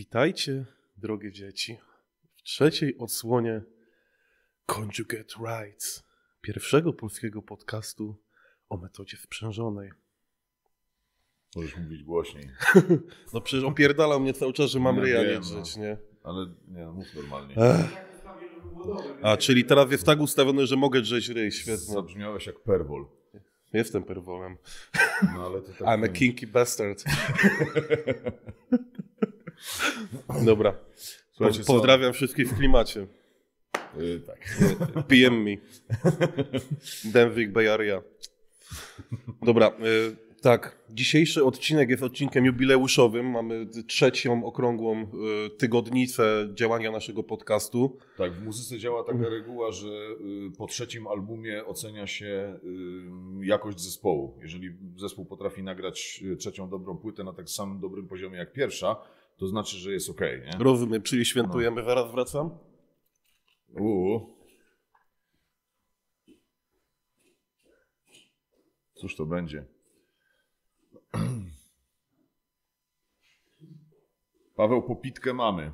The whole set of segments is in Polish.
Witajcie, drogie dzieci, w trzeciej odsłonie Conjugate Rights, pierwszego polskiego podcastu o metodzie sprzężonej. Możesz mówić głośniej. No przecież opierdalał mnie cały czas, że mam Ja ryja no. nie? Ale nie, mów normalnie. Ech. A, czyli teraz jest tak ustawione, że mogę drzeć ryj, świetnie. Zabrzmiałeś jak perwol. Jestem perwolem. No ale to tak I'm a kinky bastard. Dobra. Słuchajcie, Po, pozdrawiam wszystkich w klimacie. Y, tak. PM me. Denwick Bay Area. Dobra, y, tak. Dzisiejszy odcinek jest odcinkiem jubileuszowym. Mamy trzecią okrągłą y, tygodnicę działania naszego podcastu. tak, w muzyce działa taka reguła, że y, po trzecim albumie ocenia się y, jakość zespołu. Jeżeli zespół potrafi nagrać trzecią dobrą płytę na tak samym dobrym poziomie jak pierwsza, to znaczy, że jest ok, nie? Rozumiem, czyli świętujemy. Zaraz wracam. Uuu. Cóż to będzie? Paweł, popitkę mamy.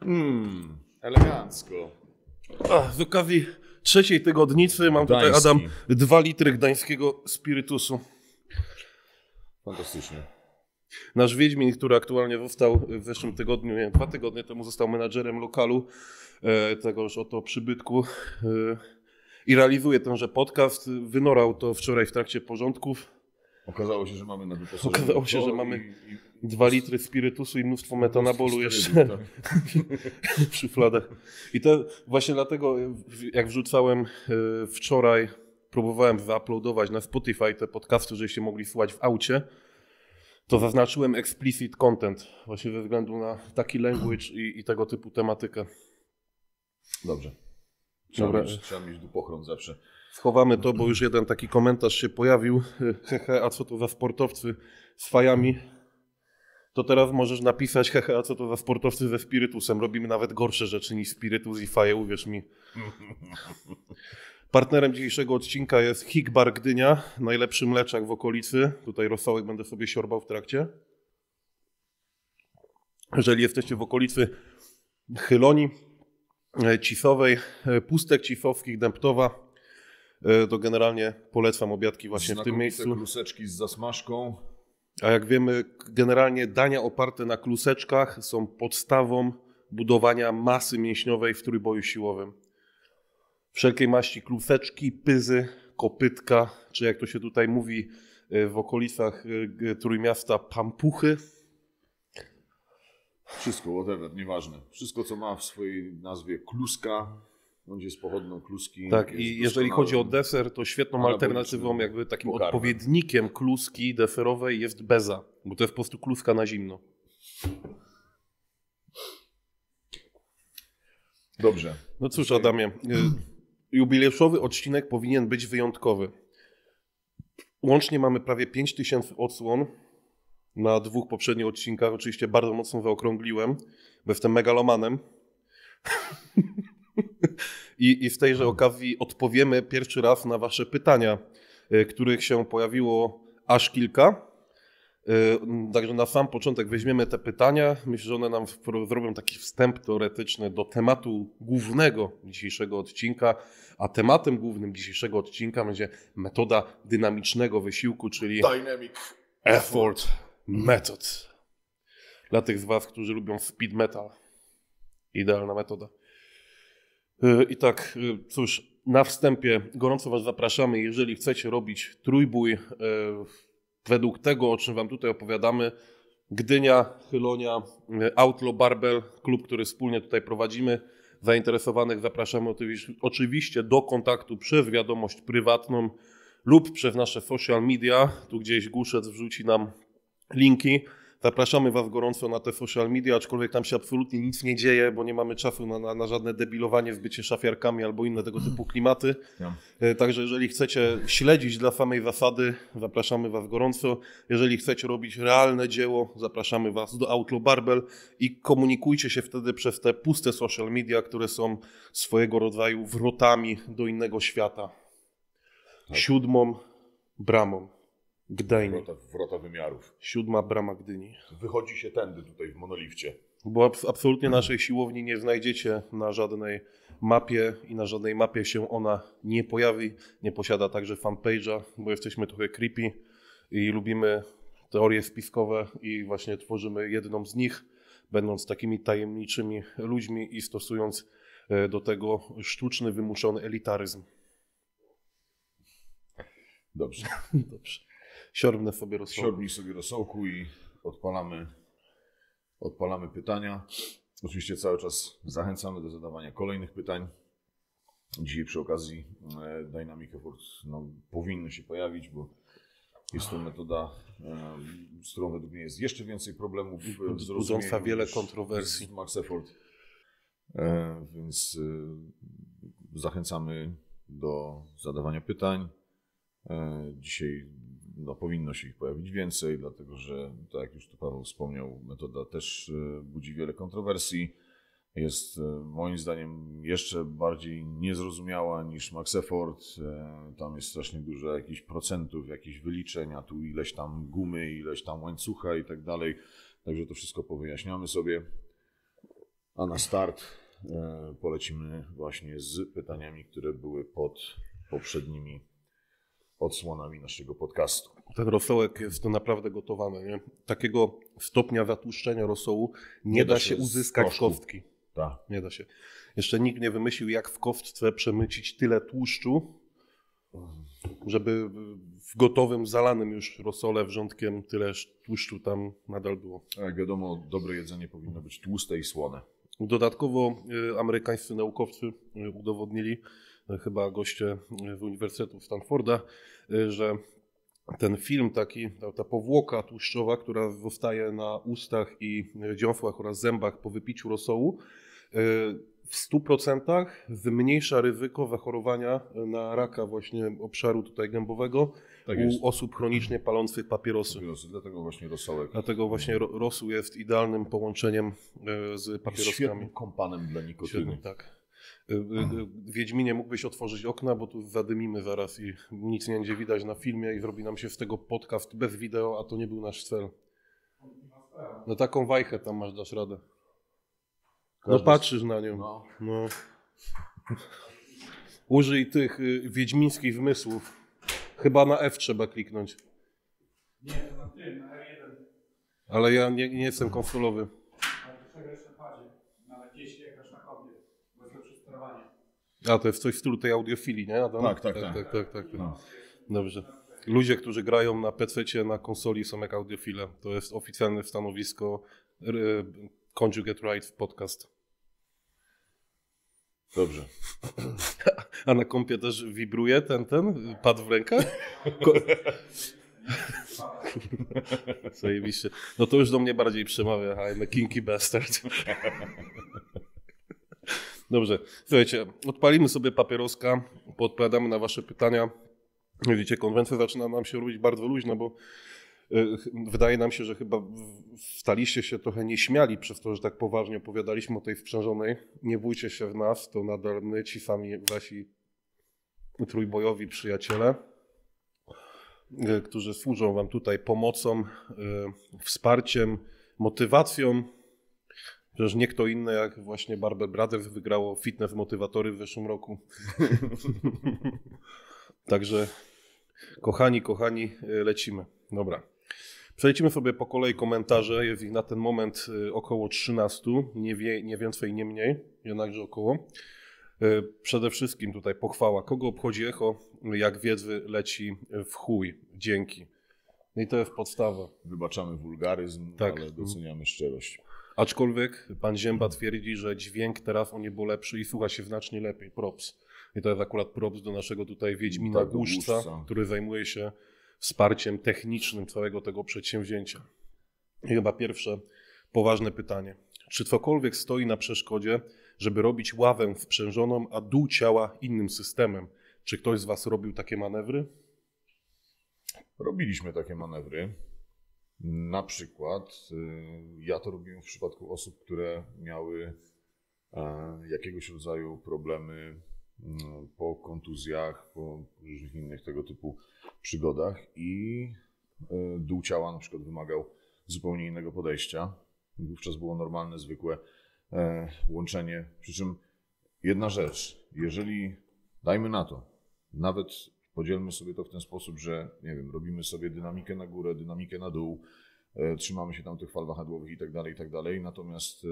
Mmm, elegancko. A, z okazji trzeciej tygodnicy mam tutaj, Gdański. Adam, dwa litry gdańskiego spirytusu. Fantastycznie. Nasz Wiedźmin, który aktualnie został w zeszłym tygodniu, nie, dwa tygodnie temu został menadżerem lokalu e, tegoż oto przybytku e, i realizuje tenże podcast. Wynorał to wczoraj w trakcie porządków. Okazało się, że mamy na wyposażeniu. Okazało się, że i- mamy i- Dwa litry spirytusu i mnóstwo metanabolu jeszcze tak. w szufladach. I to właśnie dlatego, jak wrzucałem e, wczoraj, próbowałem zauploadować na Spotify te podcasty, żebyście mogli słuchać w aucie, to zaznaczyłem explicit content, właśnie ze względu na taki language i, i tego typu tematykę. Dobrze. Trzeba, Dobra. mieć, trzeba mieć dupochron zawsze. Schowamy to, bo już jeden taki komentarz się pojawił. Hehe, a co to za sportowcy z fajami? To teraz możesz napisać, hehe, a co to za sportowcy ze spirytusem? Robimy nawet gorsze rzeczy niż spirytus i faje, uwierz mi. Partnerem dzisiejszego odcinka jest Higbar Gdynia, najlepszy mleczak w okolicy. Tutaj rosołek będę sobie siorbał w trakcie. Jeżeli jesteście w okolicy Chyloni, e, Cisowej, e, Pustek Cisowskich, Dęptowa, e, to generalnie polecam obiadki właśnie w tym miejscu. kluseczki z zasmażką. A jak wiemy, generalnie dania oparte na kluseczkach są podstawą budowania masy mięśniowej w trójboju siłowym. Wszelkiej maści kluseczki, pyzy, kopytka, czy jak to się tutaj mówi e, w okolicach e, Trójmiasta, pampuchy. Wszystko, whatever, nieważne. Wszystko, co ma w swojej nazwie kluska, bądź jest pochodną kluski. Tak, i jeżeli chodzi o deser, to świetną alternatywą, jakby takim odpowiednikiem kluski deserowej jest beza, bo to jest po prostu kluska na zimno. Dobrze. No cóż, Adamie, y, jubileuszowy odcinek powinien być wyjątkowy. Łącznie mamy prawie 5000 odsłon na dwóch poprzednich odcinkach. Oczywiście bardzo mocno zaokrągliłem, bo jestem megalomanem. I, I w tejże okazji odpowiemy pierwszy raz na Wasze pytania, y, których się pojawiło aż kilka. Y, Także na sam początek weźmiemy te pytania. Myślę, że one nam zrobią taki wstęp teoretyczny do tematu głównego dzisiejszego odcinka. A tematem głównym dzisiejszego odcinka będzie metoda dynamicznego wysiłku, czyli Dynamic. effort method. Dla tych z Was, którzy lubią speed metal. Idealna metoda. Y, I tak, y, cóż, na wstępie gorąco Was zapraszamy, jeżeli chcecie robić trójbój y, według tego, o czym Wam tutaj opowiadamy, Gdynia, Chylonia, y, Outlaw Barbell, klub, który wspólnie tutaj prowadzimy. Zainteresowanych zapraszamy oczywiście do kontaktu przez wiadomość prywatną lub przez nasze social media. Tu gdzieś Guszec wrzuci nam linki. Zapraszamy Was gorąco na te social media, aczkolwiek tam się absolutnie nic nie dzieje, bo nie mamy czasu na, na, na żadne debilowanie w bycie szafiarkami albo inne tego typu klimaty. Ja. E, Także jeżeli chcecie śledzić dla samej zasady, zapraszamy Was gorąco. Jeżeli chcecie robić realne dzieło, zapraszamy Was do Outlaw Barbell i komunikujcie się wtedy przez te puste social media, które są swojego rodzaju wrotami do innego świata. Siódmą bramą. Gdyni. Wrota, wrota wymiarów. Siódma brama Gdyni. Wychodzi się tędy tutaj w monolifcie. Bo abs- absolutnie naszej siłowni nie znajdziecie na żadnej mapie i na żadnej mapie się ona nie pojawi. Nie posiada także fanpage'a, bo jesteśmy trochę creepy i lubimy teorie spiskowe i właśnie tworzymy jedną z nich, będąc takimi tajemniczymi ludźmi i stosując e, do tego sztuczny, wymuszony elitaryzm. Dobrze. Dobrze. Siorbnę sobie rozsądek. Siorbnij sobie rosołku i odpalamy, odpalamy pytania. Oczywiście cały czas zachęcamy do zadawania kolejnych pytań. Dzisiaj przy okazji e, Dynamic Effort no, powinny się pojawić, bo jest to metoda, e, z którą według mnie jest jeszcze więcej problemów. w Budząca wiele kontrowersji. Max Effort. E, Więc e, zachęcamy do zadawania pytań. E, Dzisiaj no, powinno się ich pojawić więcej, dlatego że, tak jak już tu Paweł wspomniał, metoda też e, budzi wiele kontrowersji. Jest e, moim zdaniem jeszcze bardziej niezrozumiała niż Max Effort. E, Tam jest strasznie dużo jakichś procentów, jakichś wyliczeń, a tu ileś tam gumy, ileś tam łańcucha i tak dalej. Także to wszystko powyjaśniamy sobie. A na start polecimy właśnie z pytaniami, które były pod poprzednimi odsłonami naszego podcastu. Ten rosołek jest to naprawdę gotowany. Nie? Takiego stopnia zatłuszczenia rosołu nie, Nie da, da się uzyskać z kostki. Tak. Nie da się. Jeszcze nikt nie wymyślił, jak w kostce przemycić tyle tłuszczu, żeby w gotowym, zalanym już rosole wrzątkiem tyle tłuszczu tam nadal było. Jak wiadomo, dobre jedzenie powinno być tłuste i słone. Dodatkowo y, amerykańscy naukowcy y, udowodnili, chyba goście y, z Uniwersytetu Stanforda, y, że ten film taki, ta, ta powłoka tłuszczowa, która zostaje na ustach i y, dziąsłach oraz zębach po wypiciu rosołu, y, w 100% zmniejsza ryzyko zachorowania na raka właśnie obszaru tutaj gębowego Tak jest. u osób chronicznie palących papierosy. Papierosy, Dlatego właśnie rosołek Dlatego właśnie ro- rosół jest idealnym połączeniem y, z jest papieroskami. świetnym kompanem dla nikotyny. Tak. Y, y, y, Wiedźminie, mógłbyś otworzyć okna, bo tu zadymimy zaraz i nic nie będzie widać na filmie i zrobi nam się z tego podcast bez wideo, a to nie był nasz cel. No taką wajchę tam masz, dasz radę. No patrzysz na nią. No, No. Użyj tych wiedźmińskich zmysłów. Chyba na F trzeba kliknąć. Nie, to na tym, na R1, Ale ja nie, nie jestem konsolowy. ale to przegrasz na padzie. Nawet jeśli jak grasz na kompie, bo jest lepsze sterowanie. A to jest coś w stylu tej audiofilii, nie? Adam? Tak, tak, tak. tak. tak, tak, tak. no. Dobrze. Ludzie, którzy grają na PC, na konsoli są jak audiofile. To jest oficjalne stanowisko Conjugate Right podcast. Dobrze. A na kompie też wibruje ten, ten pad w rękach? Ko- Zajebiście. No to już do mnie bardziej przemawia. I'm a kinky bastard. Dobrze. Słuchajcie, odpalimy sobie papieroska, podpowiadamy na wasze pytania. Widzicie, konwencja zaczyna nam się robić bardzo luźna, bo ch- wydaje nam się, że chyba staliście się trochę nieśmiali przez to, że tak poważnie opowiadaliśmy o tej sprzężonej. Nie bójcie się w nas, to nadal my, ci sami wasi trójbojowi przyjaciele, y, którzy służą wam tutaj pomocą, y, wsparciem, motywacją. Przecież nie kto inny jak właśnie Barber Brothers wygrało fitness motywatory w zeszłym roku. Także kochani, kochani, y, lecimy. Dobra. Przejdźmy sobie po kolei komentarze. Jest ich na ten moment y, około 13, nie, wie, nie więcej, nie mniej, jednakże około. Y, Przede wszystkim tutaj pochwała. Kogo obchodzi echo, jak wiedzy leci w chuj. Dzięki. No i to jest podstawa. Wybaczamy wulgaryzm, Tak. ale doceniamy szczerość. Aczkolwiek pan Zięba twierdzi, że dźwięk teraz nie był lepszy i słucha się znacznie lepiej. Props. I to jest akurat props do naszego tutaj Wiedźmina Tak, Głuszca, Głuszca. który zajmuje się wsparciem technicznym całego tego przedsięwzięcia. I chyba pierwsze poważne pytanie. Czy cokolwiek stoi na przeszkodzie, żeby robić ławę wprzężoną, a dół ciała innym systemem? Czy ktoś z Was robił takie manewry? Robiliśmy takie manewry. Na przykład y, ja to robiłem w przypadku osób, które miały e, jakiegoś rodzaju problemy mm, po kontuzjach, po różnych innych tego typu przygodach i e, dół ciała na przykład wymagał zupełnie innego podejścia. Wówczas było normalne, zwykłe e, łączenie. Przy czym jedna rzecz, jeżeli dajmy na to, nawet podzielmy sobie to w ten sposób, że nie wiem, robimy sobie dynamikę na górę, dynamikę na dół, e, trzymamy się tam tych fal wahadłowych i tak dalej, i tak dalej. Natomiast e,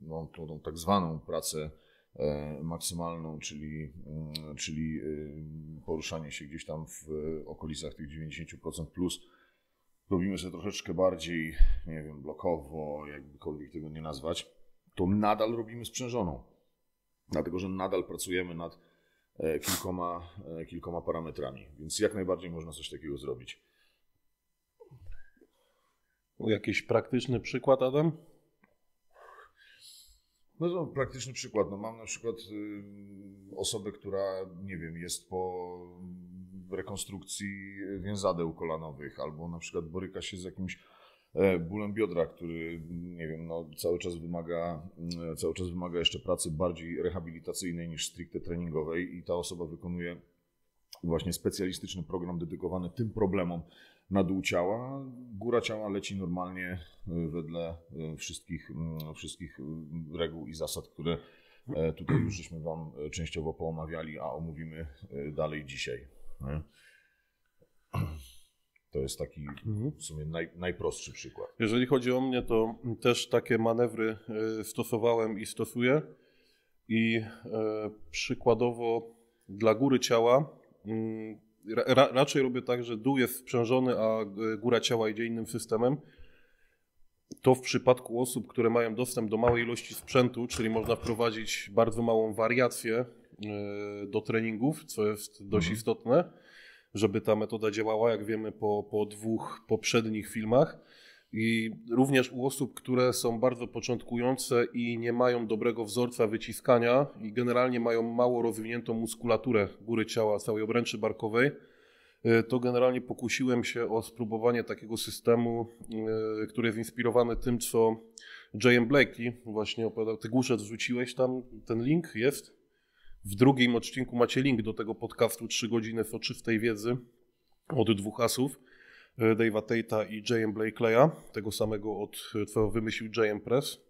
no, tą tak zwaną pracę e, maksymalną, czyli, mm, czyli poruszanie się gdzieś tam w okolicach tych 90% plus, robimy sobie troszeczkę bardziej, nie wiem, blokowo, jakbykolwiek tego nie nazwać, to nadal robimy sprzężoną. Dlatego, że nadal pracujemy nad kilkoma, e, kilkoma parametrami, więc jak najbardziej można coś takiego zrobić. Jakiś praktyczny przykład, Adam? No to praktyczny przykład. No mam na przykład y, osobę, która, nie wiem, jest po rekonstrukcji więzadeł kolanowych, albo na przykład boryka się z jakimś e, bólem biodra, który, nie wiem, no, cały czas wymaga, mm, cały czas wymaga jeszcze pracy bardziej rehabilitacyjnej niż stricte treningowej i ta osoba wykonuje właśnie specjalistyczny program dedykowany tym problemom na dół ciała. Góra ciała leci normalnie y, wedle y, wszystkich, mm, wszystkich y, reguł i zasad, które e, tutaj już żeśmy Wam e, częściowo poomawiali, a omówimy e, dalej dzisiaj. To jest taki w sumie naj, najprostszy przykład. Jeżeli chodzi o mnie, to też takie manewry e, stosowałem i stosuję. I e, przykładowo dla góry ciała mm, ra, raczej robię tak, że dół jest sprzężony, a e, góra ciała idzie innym systemem. To w przypadku osób, które mają dostęp do małej ilości sprzętu, czyli można wprowadzić bardzo małą wariację e, do treningów, co jest dość istotne, żeby ta metoda działała, jak wiemy po, po dwóch poprzednich filmach. I również u osób, które są bardzo początkujące i nie mają dobrego wzorca wyciskania i generalnie mają mało rozwiniętą muskulaturę góry ciała, całej obręczy barkowej, y, to generalnie pokusiłem się o spróbowanie takiego systemu, y, który jest inspirowany tym, co J.M. Blakey właśnie opowiadał. Ty Głuszec wrzuciłeś tam, ten link jest? W drugim odcinku macie link do tego podcastu 3 godziny soczystej wiedzy od dwóch asów. e, Dave'a Tate'a i J.M. Blakeleya, tego samego od, e, co wymyślił J.M. Press.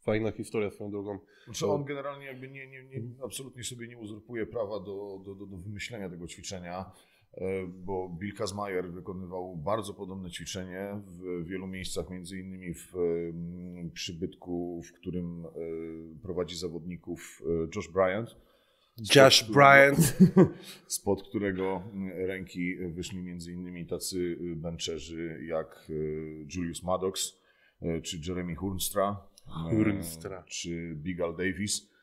Fajna historia swoją drogą. Znaczy on generalnie jakby nie, nie, nie, absolutnie sobie nie uzurpuje prawa do, do, do, do wymyślenia tego ćwiczenia, e, bo Bill Kazmaier wykonywał bardzo podobne ćwiczenie w wielu miejscach, między innymi w em, przybytku, w którym e, prowadzi zawodników e, Josh Bryant. Josh Spod- Bryant. Spod którego ręki wyszli między innymi tacy bencherzy jak e, Julius Maddox e, czy Jeremy Hornstra, e, Hornstra. czy Bigal Davis,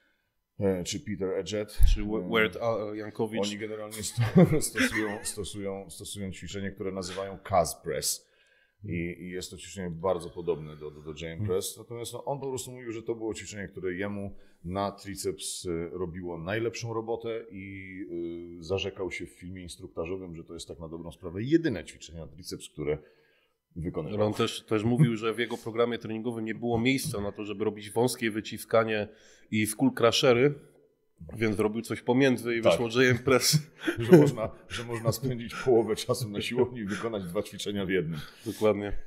czy Peter Edgett. Czy Al Jankowicz. Oni generalnie sto, stosują, stosują, stosują ćwiczenie, które nazywają Kaz Press. I, I jest to ćwiczenie bardzo podobne do, do, do JM Press. Natomiast no, on po prostu mówił, że to było ćwiczenie, które jemu na triceps y, robiło najlepszą robotę i y, zarzekał się w filmie instruktażowym, że to jest tak na dobrą sprawę jedyne ćwiczenie na triceps, które wykonywał. on też, też mówił, że w jego programie treningowym nie było miejsca na to, żeby robić wąskie wyciskanie i skull crushery, więc robił coś pomiędzy i Tak. wyszło JM Press. Że, można, że można spędzić połowę czasu na siłowni i wykonać dwa ćwiczenia w jednym. Dokładnie.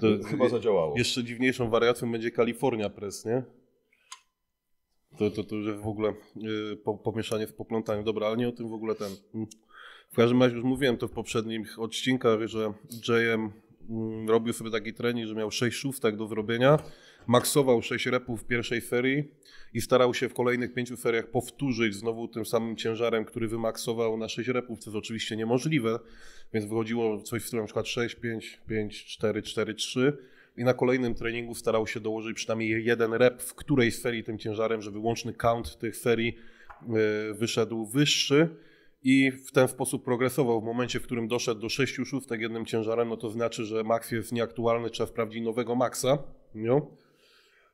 To chyba zadziałało. Jeszcze dziwniejszą wariacją będzie California Press, nie? To, to, to już w ogóle yy, po, pomieszanie w poplątaniu. Dobra, ale nie o tym w ogóle ten. W każdym razie już mówiłem to w poprzednich odcinkach, że JM mm, robił sobie taki trening, że miał 6 szóstek do zrobienia, maksował 6 repów w pierwszej serii i starał się w kolejnych pięciu seriach powtórzyć znowu tym samym ciężarem, który wymaksował na 6 repów, co jest oczywiście niemożliwe, więc wychodziło coś w stylu przykład 6, 5, 5, 4, 4, 3 i na kolejnym treningu starał się dołożyć przynajmniej jeden rep w której serii tym ciężarem, żeby łączny count tych serii y, wyszedł wyższy i w ten sposób progresował. W momencie, w którym doszedł do 6 szóstek jednym ciężarem, no to znaczy, że max jest nieaktualny, trzeba sprawdzić nowego maxa. No.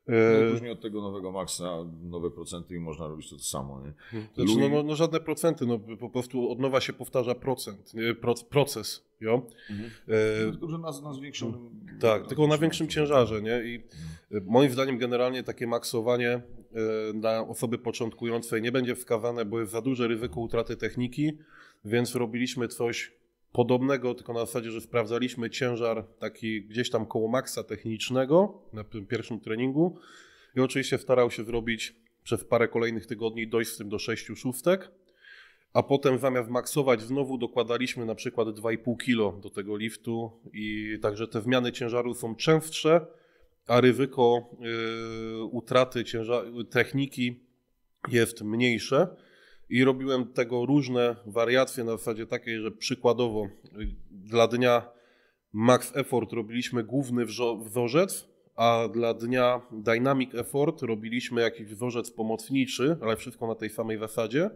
No, E, później od tego nowego maksa nowe procenty i można robić to, to samo. Nie? Znaczy, no, Louis- no, no żadne procenty, no po prostu od nowa się powtarza procent, nie? Proc- proces, jo? E, Tylko, że na, na zwiększonym. Tak, tylko na większym ciężarze, nie? I y, moim zdaniem generalnie takie maksowanie na osoby początkującej nie będzie wskazane, bo jest za duże ryzyko utraty techniki, więc robiliśmy coś podobnego, tylko na zasadzie, że sprawdzaliśmy ciężar taki gdzieś tam koło maksa technicznego na tym pierwszym treningu i oczywiście starał się zrobić przez parę kolejnych tygodni dojść z tym do 6 szóstek, a potem zamiast maksować znowu dokładaliśmy na przykład 2,5 kg do tego liftu i także te zmiany ciężaru są częstsze, a ryzyko yy, utraty techniki jest mniejsze i robiłem tego różne wariacje na zasadzie takiej, że przykładowo y, dla dnia max effort robiliśmy główny wzorzec, a dla dnia dynamic effort robiliśmy jakiś wzorzec pomocniczy, ale wszystko na tej samej zasadzie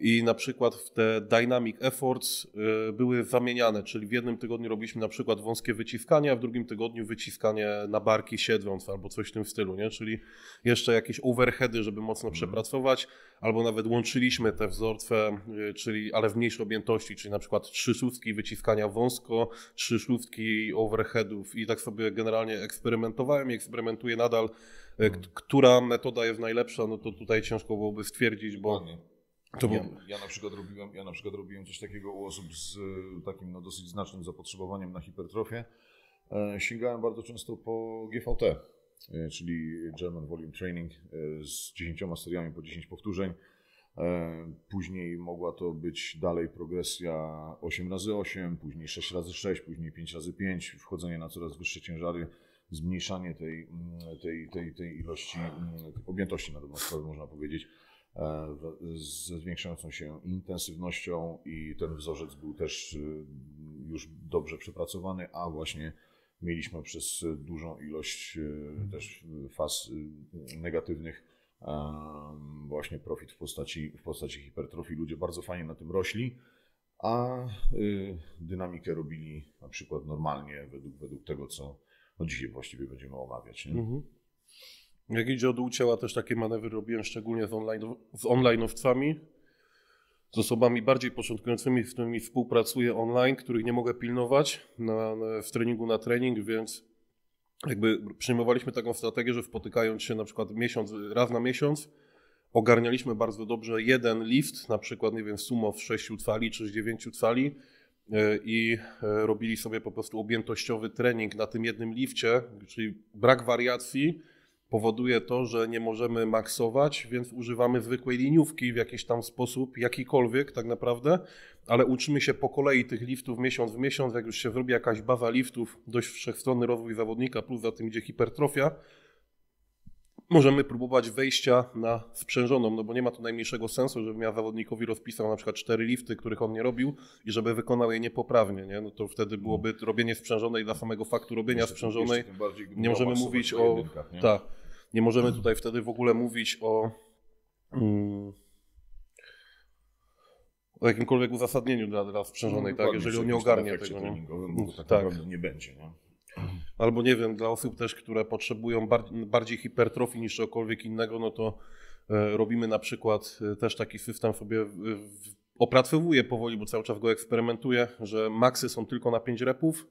i na przykład te dynamic efforts y, były zamieniane, czyli w jednym tygodniu robiliśmy na przykład wąskie wyciskanie, a w drugim tygodniu wyciskanie na barki siedząc albo coś w tym stylu, nie? czyli jeszcze jakieś overheady, żeby mocno mhm. przepracować, albo nawet łączyliśmy te wzorce, y, czyli ale w mniejszej objętości, czyli na przykład trzy szóstki wyciskania wąsko, trzy szóstki overheadów i tak sobie generalnie eksperymentowałem i eksperymentuję nadal, y, mhm. która metoda jest najlepsza, no to tutaj ciężko byłoby stwierdzić, bo... To ja, ja, na przykład robiłem, ja na przykład robiłem coś takiego u osób z e, takim no, dosyć znacznym zapotrzebowaniem na hipertrofię. E, sięgałem bardzo często po GVT, e, czyli German Volume Training z 10 seriami po 10 powtórzeń. Później mogła to być dalej progresja 8x8, później 6x6, później 5x5, wchodzenie na coraz wyższe ciężary, zmniejszanie tej, mm, tej, tej, tej ilości mm, objętości na dobrą sprawę, można powiedzieć. E, ze zwiększającą się intensywnością i ten wzorzec był też y, już dobrze przepracowany, a właśnie mieliśmy przez dużą ilość y, mhm. też faz negatywnych właśnie profit w postaci, w postaci hipertrofii. Ludzie bardzo fajnie na tym rośli, a dynamikę robili na przykład normalnie według, według tego, co no dzisiaj właściwie będziemy omawiać. Nie? Mhm. Jak idzie o dół ciała, też takie manewry robiłem szczególnie z, online, z online'owcami, z osobami bardziej początkującymi, z którymi współpracuję online, których nie mogę pilnować na, na, w treningu na trening, więc jakby przyjmowaliśmy taką strategię, że spotykając się na przykład miesiąc, raz na miesiąc, ogarnialiśmy bardzo dobrze jeden lift, na przykład, nie wiem, sumo w 6 cali czy z 9 cali e, i e, robili sobie po prostu objętościowy trening na tym jednym lifcie, czyli brak wariacji, powoduje to, że nie możemy maksować, więc używamy zwykłej liniówki w jakiś tam sposób, jakikolwiek tak naprawdę, ale uczymy się po kolei tych liftów miesiąc w miesiąc, jak już się zrobi jakaś baza liftów, dość wszechstronny rozwój zawodnika, plus za tym idzie hipertrofia, możemy próbować wejścia na sprzężoną, no bo nie ma to najmniejszego sensu, żebym ja zawodnikowi rozpisał na przykład cztery lifty, których on nie robił i żeby wykonał je niepoprawnie, nie? no to wtedy byłoby robienie sprzężonej dla samego faktu robienia jeszcze, sprzężonej. Jeszcze bardziej, nie możemy mówić o... Tak, nie możemy tutaj wtedy w ogóle mówić o... Mm, o jakimkolwiek uzasadnieniu dla, dla sprzężonej, no, tak? Jeżeli on nie ogarnie tego. Nie? Tak, tak. naprawdę nie będzie. Nie? Albo nie wiem, dla osób też, które potrzebują bardziej hipertrofii niż czegokolwiek innego, no to e, robimy na przykład e, też taki system sobie opracowuję powoli, bo cały czas go eksperymentuję, że maksy są tylko na 5 repów,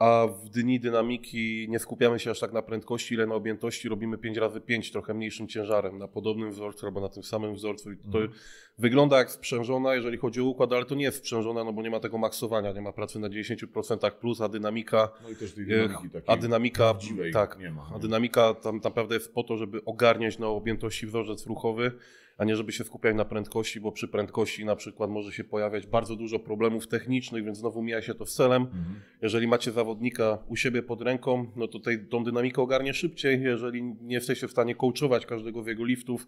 a w dni dynamiki nie skupiamy się aż tak na prędkości, ile na objętości robimy 5 razy 5 trochę mniejszym ciężarem na podobnym wzorcu albo na tym samym wzorcu. I to mm. wygląda jak sprzężona, jeżeli chodzi o układ, ale to nie jest sprzężona, no bo nie ma tego maksowania, nie ma pracy na 10% plus, a dynamika. No i też tej dynamiki a dynamika, tak, nie ma. A dynamika tam naprawdę jest po to, żeby ogarniać na objętości wzorzec ruchowy a nie żeby się skupiać na prędkości, bo przy prędkości na przykład może się pojawiać bardzo dużo problemów technicznych, więc znowu mija się to z celem. Mhm. Jeżeli macie zawodnika u siebie pod ręką, no to tej, tą dynamikę ogarnie szybciej. Jeżeli nie jesteście w stanie coachować każdego z jego liftów,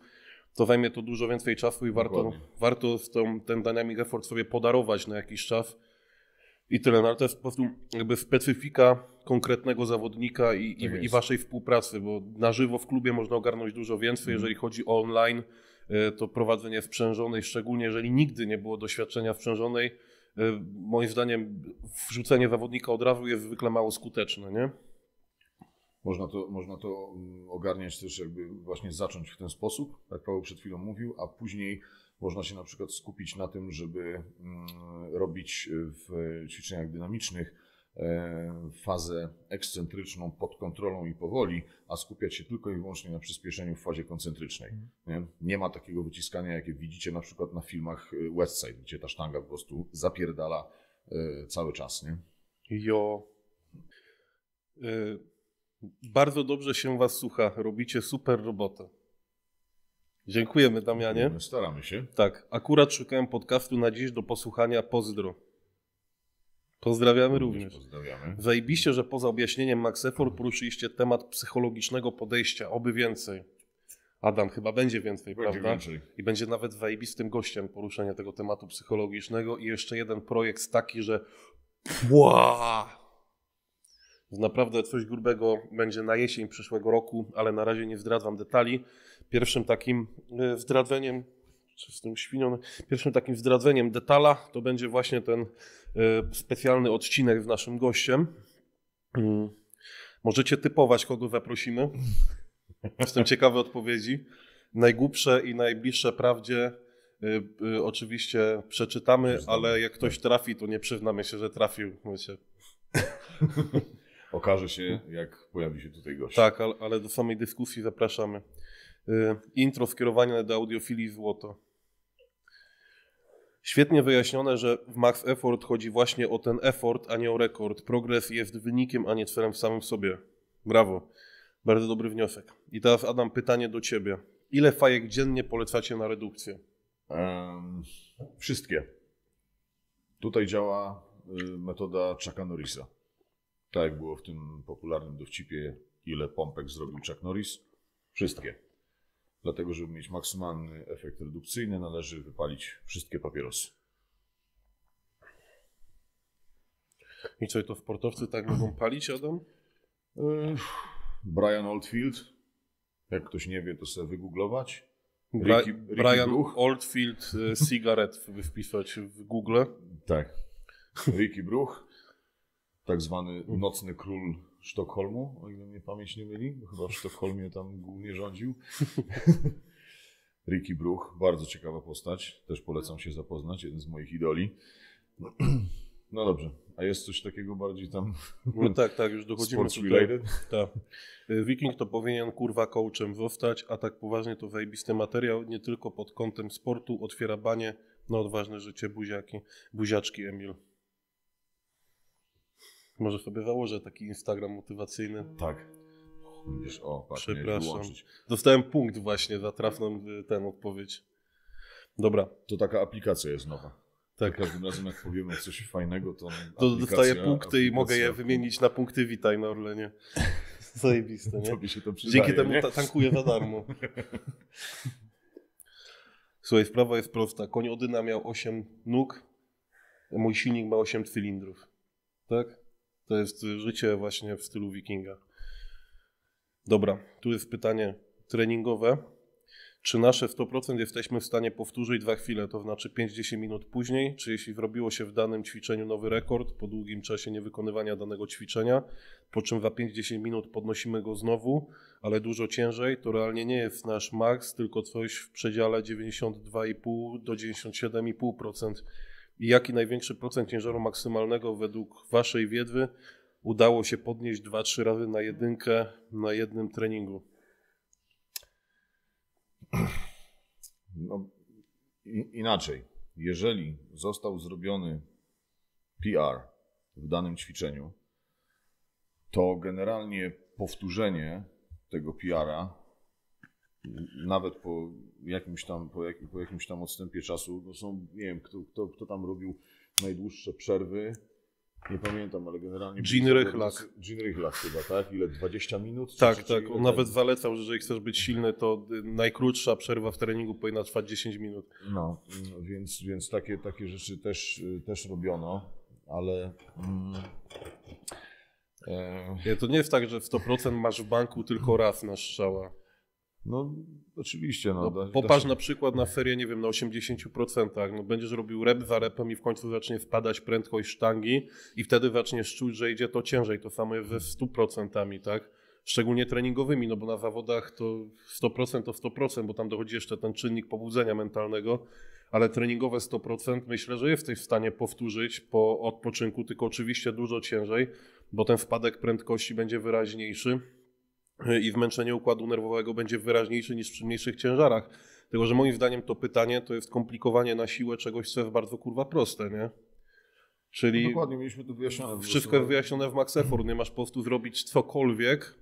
to zajmie to dużo więcej czasu i warto, warto tą, ten dynamic effort sobie podarować na jakiś czas. I tyle, no ale to jest po prostu jakby specyfika konkretnego zawodnika i, i, tak i, waszej współpracy, bo na żywo w klubie można ogarnąć dużo więcej, mhm. jeżeli chodzi o online, to prowadzenie sprzężonej, szczególnie jeżeli nigdy nie było doświadczenia sprzężonej, e, moim zdaniem wrzucenie zawodnika od razu jest zwykle mało skuteczne, nie? Można to, można to mm, ogarniać też jakby właśnie zacząć w ten sposób, jak Paweł przed chwilą mówił, a później można się na przykład skupić na tym, żeby mm, robić w ćwiczeniach dynamicznych E, fazę ekscentryczną pod kontrolą i powoli, a skupiać się tylko i wyłącznie na przyspieszeniu w fazie koncentrycznej. Mhm. Nie, nie ma takiego wyciskania, jakie widzicie na przykład na filmach e, Westside, gdzie ta sztanga po prostu zapierdala e, cały czas, nie? Jo. Bardzo dobrze się Was słucha. Robicie super robotę. Dziękujemy, Damianie. My Staramy się. Tak, akurat szukałem podcastu na dziś do posłuchania. Pozdro. Pozdrawiamy również. Pozdrawiamy. Zajebiście, że poza objaśnieniem Max Effort poruszyliście temat psychologicznego podejścia. Oby więcej. Adam, chyba będzie więcej, Będzie prawda? więcej. I będzie nawet zajebistym gościem poruszenia tego tematu psychologicznego. I jeszcze jeden projekt taki, że Pła! Naprawdę coś grubego będzie na jesień przyszłego roku, ale na razie nie zdradzam detali. Pierwszym takim e, zdradzeniem, czy z tym świnią, pierwszym takim zdradzeniem detala to będzie właśnie ten specjalny odcinek z naszym gościem. Mm. Możecie typować, kogo zaprosimy. Jestem ciekawy odpowiedzi. Najgłupsze i najbliższe prawdzie y, y, oczywiście przeczytamy, ale jak ktoś trafi, to nie przyznamy się, że trafił. Okaże się, jak pojawi się tutaj gość. Tak, ale, ale do samej dyskusji zapraszamy. Y, Intro skierowane do audiofilii złoto. Świetnie wyjaśnione, że w Max Effort chodzi właśnie o ten effort, a nie o rekord. Progres jest wynikiem, a nie celem w samym sobie. Brawo. Bardzo dobry wniosek. I teraz Adam, pytanie do Ciebie. Ile fajek dziennie polecacie na redukcję? Em, wszystkie. Tutaj działa y, metoda Chucka Norrisa. Tak jak było w tym popularnym dowcipie, ile pompek zrobił Chuck Norris. Wszystkie. Dlatego, żeby mieć maksymalny efekt redukcyjny, należy wypalić wszystkie papierosy. I co, to sportowcy tak mogą palić, Adam? Y, Brian Oldfield. Jak ktoś nie wie, to sobie wygooglować. Bra- Ricky- Ricky Brian Bruch. Oldfield y, Cigarette by wpisać w Google. Tak. Ricky Bruch, tak zwany nocny król Sztokholmu, o ile mnie pamięć nie myli, bo chyba w Sztokholmie tam głównie rządził. Ricky Bruch, bardzo ciekawa postać, też polecam się zapoznać, jeden z moich idoli. No dobrze, a jest coś takiego bardziej tam No tak, tak, już dochodzimy sports tutaj. related? Tak. Wiking to powinien kurwa coachem zostać, a tak poważnie to zajebisty materiał, nie tylko pod kątem sportu, otwiera banie na odważne życie buziaki, buziaczki Emil. Może sobie założę taki Instagram motywacyjny. Tak. Widzisz, o, patrz, Przepraszam. Dostałem punkt właśnie za trafną y, tę odpowiedź. Dobra, To taka aplikacja jest nowa. Za tak. każdym razem jak powiemy coś fajnego, to To dostaję punkty i mogę je wymienić na punkty witaj na Orlenie. Zajebiste, nie? Tobie się to przydaje, Dzięki temu nie? ta tankuję za darmo. Słuchaj, sprawa jest prosta. Koń Odyna miał 8 nóg, mój silnik ma 8 cylindrów. Tak? To jest życie właśnie w stylu wikinga. Dobra, tu jest pytanie treningowe. Czy nasze 100% jesteśmy w stanie powtórzyć za chwilę, to znaczy 5-10 minut później? Czy jeśli zrobiło się w danym ćwiczeniu nowy rekord po długim czasie niewykonywania danego ćwiczenia, po czym za 5-10 minut podnosimy go znowu, ale dużo ciężej, to realnie nie jest nasz maks, tylko coś w przedziale 92,5 do 97,5%. Jaki największy procent ciężaru maksymalnego według Waszej wiedzy udało się podnieść 2-3 razy na jedynkę na jednym treningu? No, inaczej. Jeżeli został zrobiony PR w danym ćwiczeniu, to generalnie powtórzenie tego PR-a, nawet po jakimś tam, po, jak, po jakimś tam odstępie czasu, no są, nie wiem, kto, kto, kto tam robił najdłuższe przerwy, nie pamiętam, ale generalnie... Gene Rychlak. Gene Rychlak chyba, tak? Ile? 20 minut? Tak, czy- czy tak. ile On nawet zalecał, że jeżeli chcesz być silny, to najkrótsza przerwa w treningu powinna trwać 10 minut. No, więc, więc takie, takie rzeczy też, też robiono, ale. Mm, e, Nie, To nie jest tak, że w 100% masz w banku tylko raz na strzała. No, oczywiście. No, No, da- da popatrz się- na przykład na ferię, nie wiem, na 80%. No, będziesz robił rep za repem i w końcu zacznie spadać prędkość sztangi i wtedy zaczniesz czuć, że idzie to ciężej. To samo jest ze 100%, tak? Szczególnie treningowymi, no bo na zawodach to 100% to 100%, bo tam dochodzi jeszcze ten czynnik pobudzenia mentalnego, ale treningowe 100% myślę, że jesteś w stanie powtórzyć po odpoczynku, tylko oczywiście dużo ciężej, bo ten spadek prędkości będzie wyraźniejszy i zmęczenie układu nerwowego będzie wyraźniejsze niż przy mniejszych ciężarach. Tylko, że moim zdaniem to pytanie to jest komplikowanie na siłę czegoś, co jest bardzo kurwa proste, nie? Czyli No dokładnie, mieliśmy to wyjaśnione. wszystko jest wyjaśnione w Maxefor. Nie masz po prostu zrobić cokolwiek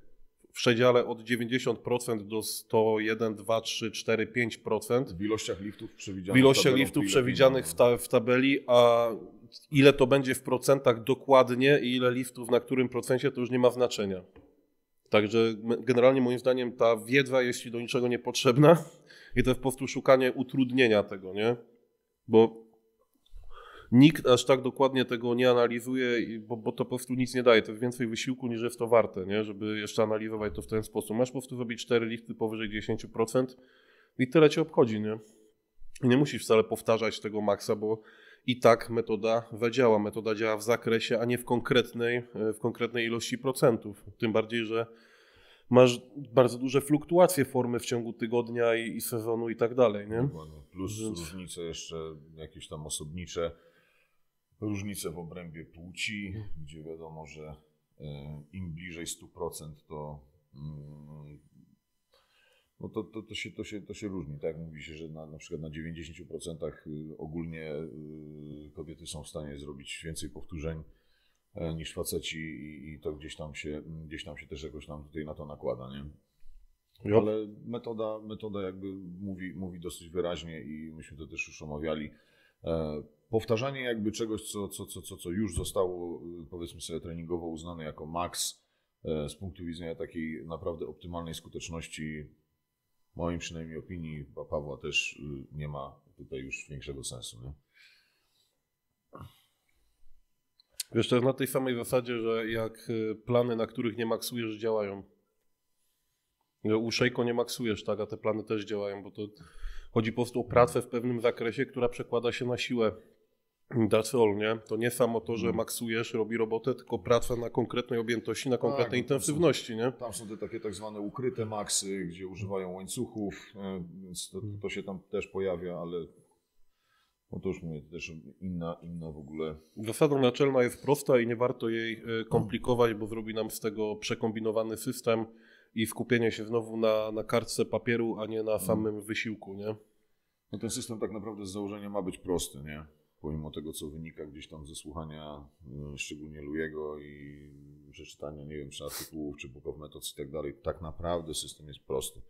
w przedziale od 90% do 101, 2, 3, 4, 5%. W ilościach liftów przewidzianych. W ilościach liftów przewidzianych w, ta, w tabeli, a ile to będzie w procentach dokładnie i ile liftów na którym procencie, to już nie ma znaczenia. Także generalnie moim zdaniem ta wiedza jest ci do niczego niepotrzebna i to po prostu szukanie utrudnienia tego, nie? Bo nikt aż tak dokładnie tego nie analizuje, bo, bo to po prostu nic nie daje. To jest więcej wysiłku niż jest to warte, nie? Żeby jeszcze analizować to w ten sposób. Masz po prostu zrobić 4 lifty powyżej 10% i tyle cię obchodzi, nie? I nie musisz wcale powtarzać tego maksa, bo i tak metoda zadziała. Metoda działa w zakresie, a nie w konkretnej, e, w konkretnej ilości procentów. Tym bardziej, że masz bardzo duże fluktuacje formy w ciągu tygodnia i, i sezonu i tak dalej, nie? Dokładnie. Plus Więc- różnice jeszcze jakieś tam osobnicze, różnice w obrębie płci, gdzie wiadomo, że e, im bliżej 100% to, mm, no to, to, to, się, to, się, to się różni. Tak mówi się, że na, na przykład na 90% y, ogólnie y, kobiety są w stanie zrobić więcej powtórzeń e, niż faceci i, i to gdzieś tam, się, gdzieś tam się też jakoś nam tutaj na to nakłada, nie? Ale metoda, metoda jakby mówi, mówi dosyć wyraźnie i myśmy to też już omawiali. E, powtarzanie jakby czegoś, co, co, co, co, co już zostało y, powiedzmy sobie treningowo uznane jako max e, z punktu widzenia takiej naprawdę optymalnej skuteczności, moim przynajmniej opinii, Pa- Pawła też y, nie ma tutaj już większego sensu. Nie? Wiesz, to na tej samej zasadzie, że jak y, plany, na których nie maksujesz, działają. Że U Szejko nie maksujesz, tak, a te plany też działają, bo to chodzi po prostu o pracę w pewnym zakresie, która przekłada się na siłę. All, nie? To nie samo to, że Mhm. maksujesz, robi robotę, tylko praca na konkretnej objętości, na konkretnej no to są- intensywności, nie? Tam są te takie tak zwane ukryte maksy, gdzie używają łańcuchów, e, więc to, to się tam też pojawia, ale no to już mówię, to też inna, inna w ogóle Zasada naczelna jest prosta i nie warto jej e, komplikować, bo zrobi nam z tego przekombinowany system i skupienie się znowu na, na kartce papieru, a nie na samym wysiłku, nie? No ten system tak naprawdę z założenia ma być prosty, nie? Pomimo tego, co wynika gdzieś tam ze słuchania, y, szczególnie Lujego i przeczytania, nie wiem, czy artykułów, czy book of methods i tak dalej, tak naprawdę system jest prosty.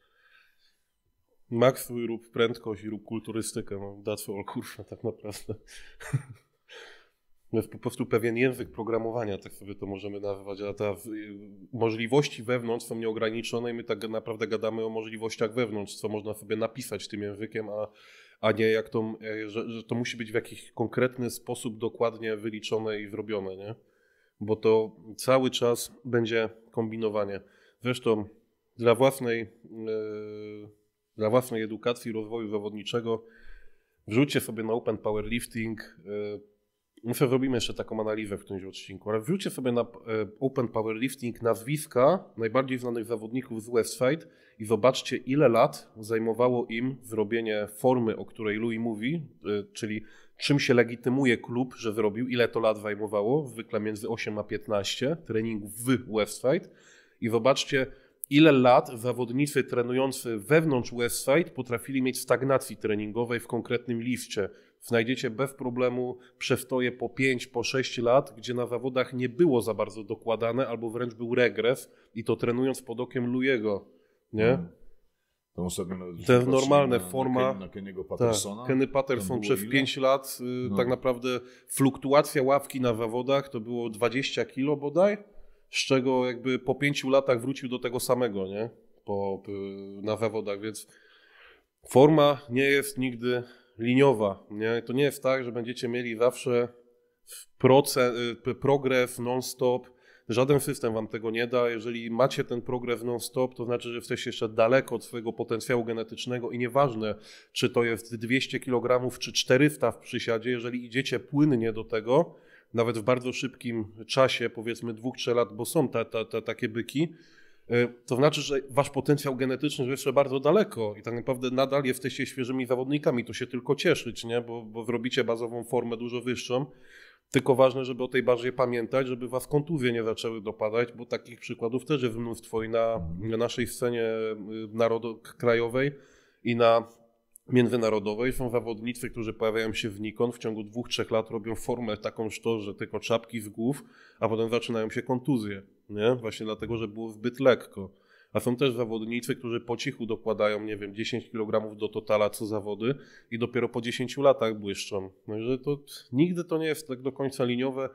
Maksuj, rób prędkość i rób kulturystykę. No, that's all, kurwa, tak naprawdę. To jest po prostu pewien język programowania, tak sobie to możemy nazwać, a ta w- możliwości wewnątrz są nieograniczone i my tak naprawdę gadamy o możliwościach wewnątrz, co można sobie napisać tym językiem, a, a nie jak to, e, że, że to musi być w jakiś konkretny sposób dokładnie wyliczone i zrobione, nie? Bo to cały czas będzie kombinowanie. Zresztą dla własnej, yy, dla własnej edukacji rozwoju zawodniczego wrzućcie sobie na Open Powerlifting yy, Muszę zrobimy jeszcze taką analizę w którymś odcinku, ale wrzućcie sobie na e, Open Powerlifting nazwiska najbardziej znanych zawodników z Westside i zobaczcie, ile lat zajmowało im zrobienie formy, o której Louis mówi, e, czyli czym się legitymuje klub, że zrobił, ile to lat zajmowało, zwykle między 8 a 15 treningów w Westside i zobaczcie, ile lat zawodnicy trenujący wewnątrz Westside potrafili mieć stagnacji treningowej w konkretnym lifcie. Znajdziecie bez problemu przestoje po 5, po 6 lat, gdzie na zawodach nie było za bardzo dokładane, albo wręcz był regres i to trenując pod okiem Lujego, nie? Mm. Jest patrzyłem normalne, na, forma- Na, Ken, na Kenny'ego Tak, Pattersona. Kenny Patterson przez ile? 5 lat, y, No. tak naprawdę fluktuacja ławki na zawodach to było 20 kilo bodaj, z czego jakby po 5 latach wrócił do tego samego, nie? Po, y, na zawodach, więc forma nie jest nigdy liniowa, nie? To nie jest tak, że będziecie mieli zawsze y, progres non-stop, Żaden system wam tego nie da. Jeżeli macie ten progres non-stop, to znaczy, że jesteście jeszcze daleko od swojego potencjału genetycznego i nieważne, czy to jest 200 kg czy 400 w przysiadzie, jeżeli idziecie płynnie do tego, nawet w bardzo szybkim czasie, powiedzmy dwóch, trzech lat, bo są ta, ta, ta, takie byki, to znaczy, że wasz potencjał genetyczny jest jeszcze bardzo daleko i tak naprawdę nadal jesteście świeżymi zawodnikami. To się tylko cieszyć, nie? Bo, bo bazową formę dużo wyższą. Tylko ważne, żeby o tej bazie pamiętać, żeby was kontuzje nie zaczęły dopadać, bo takich przykładów też jest mnóstwo i na, na naszej scenie y, narodo- krajowej i na międzynarodowej. Są zawodnicy, którzy pojawiają się w Nikon, w ciągu dwóch, trzech lat robią formę taką że tylko czapki z głów, a potem zaczynają się kontuzje, nie? Właśnie dlatego, że było zbyt lekko. A są też zawodnicy, którzy po cichu dokładają, nie wiem, 10 kg do totala co zawody i dopiero po 10 latach błyszczą. No, że to nigdy to nie jest tak do końca liniowe.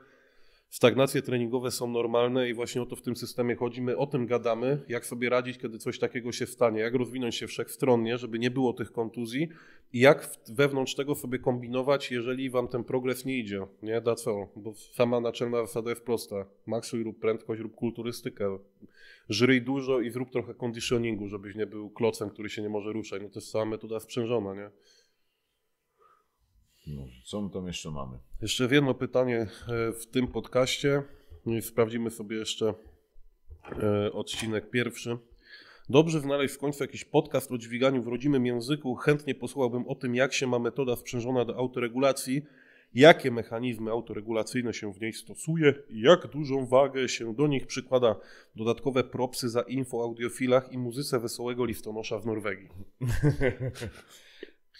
Stagnacje treningowe są normalne i właśnie o to w tym systemie chodzi. My o tym gadamy, jak sobie radzić, kiedy coś takiego się stanie, jak rozwinąć się wszechstronnie, żeby nie było tych kontuzji i jak wewnątrz tego sobie kombinować, jeżeli wam ten progres nie idzie. Nie da co, bo sama naczelna zasada jest prosta. Maksuj rób prędkość, rób kulturystykę. Żryj dużo i zrób trochę conditioningu, żebyś nie był klocem, który się nie może ruszać. No to jest cała metoda sprzężona, nie? No, co my tam jeszcze mamy? Jeszcze jedno pytanie e, w tym podcaście. Sprawdzimy sobie jeszcze e, odcinek pierwszy. Dobrze znaleźć w końcu jakiś podcast o dźwiganiu w rodzimym języku. Chętnie posłuchałbym o tym, jak się ma metoda sprzężona do autoregulacji, jakie mechanizmy autoregulacyjne się w niej stosuje i jak dużą wagę się do nich przykłada. Dodatkowe propsy za info o audiofilach i muzyce wesołego listonosza w Norwegii.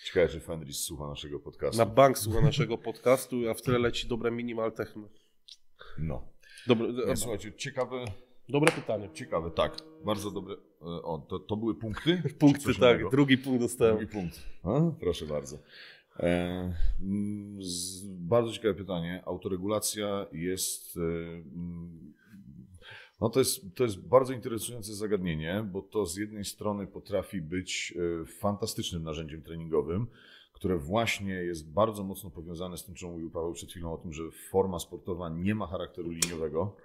Ciekawe, czy Fenris słucha naszego podcastu. Na bank słucha naszego podcastu, a w tle leci dobre minimal techno. No. Dobre, Nie, słuchajcie, ciekawe, dobre pytanie. ciekawe, tak. Bardzo dobre. e, O, to, to były punkty? Punkty, tak. innego? Drugi punkt dostałem. Drugi punkt. A? Proszę bardzo. E, z, bardzo ciekawe pytanie. Autoregulacja jest. e, No to jest, to jest bardzo interesujące zagadnienie, bo to z jednej strony potrafi być e, fantastycznym narzędziem treningowym, które właśnie jest bardzo mocno powiązane z tym, czego mówił Paweł przed chwilą o tym, że forma sportowa nie ma charakteru liniowego.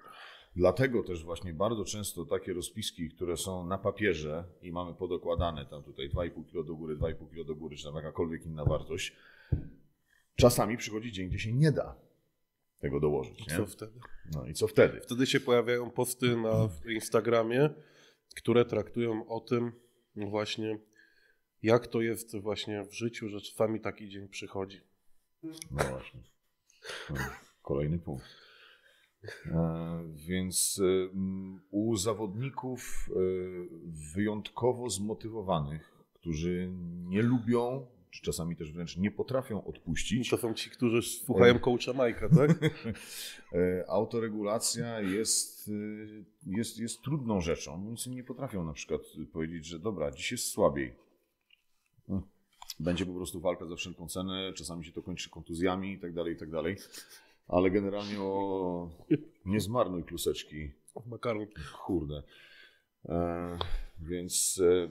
Dlatego też właśnie bardzo często takie rozpiski, które są na papierze i mamy podokładane tam tutaj 2,5 kg do góry, 2,5 kg do góry, czy tam jakakolwiek inna wartość, czasami przychodzi dzień, gdzie się nie da tego dołożyć. Nie? Co wtedy? No i co wtedy? Wtedy się pojawiają posty na Instagramie, które traktują o tym no właśnie, jak to jest właśnie w życiu, że czasami taki dzień przychodzi. No właśnie. No, Kolejny punkt. E, Więc mm, u zawodników e, wyjątkowo zmotywowanych, którzy nie lubią, czy czasami też wręcz nie potrafią odpuścić, To są ci, którzy słuchają coacha Majka, tak? E, autoregulacja jest, e, jest, jest trudną rzeczą, więc nie potrafią na przykład powiedzieć, że dobra, dziś jest słabiej. No, Będzie po prostu walka za wszelką cenę, czasami się to kończy kontuzjami i tak dalej, i tak dalej. Ale generalnie o nie zmarnuj kluseczki, Makaron. kurde. E, więc, e,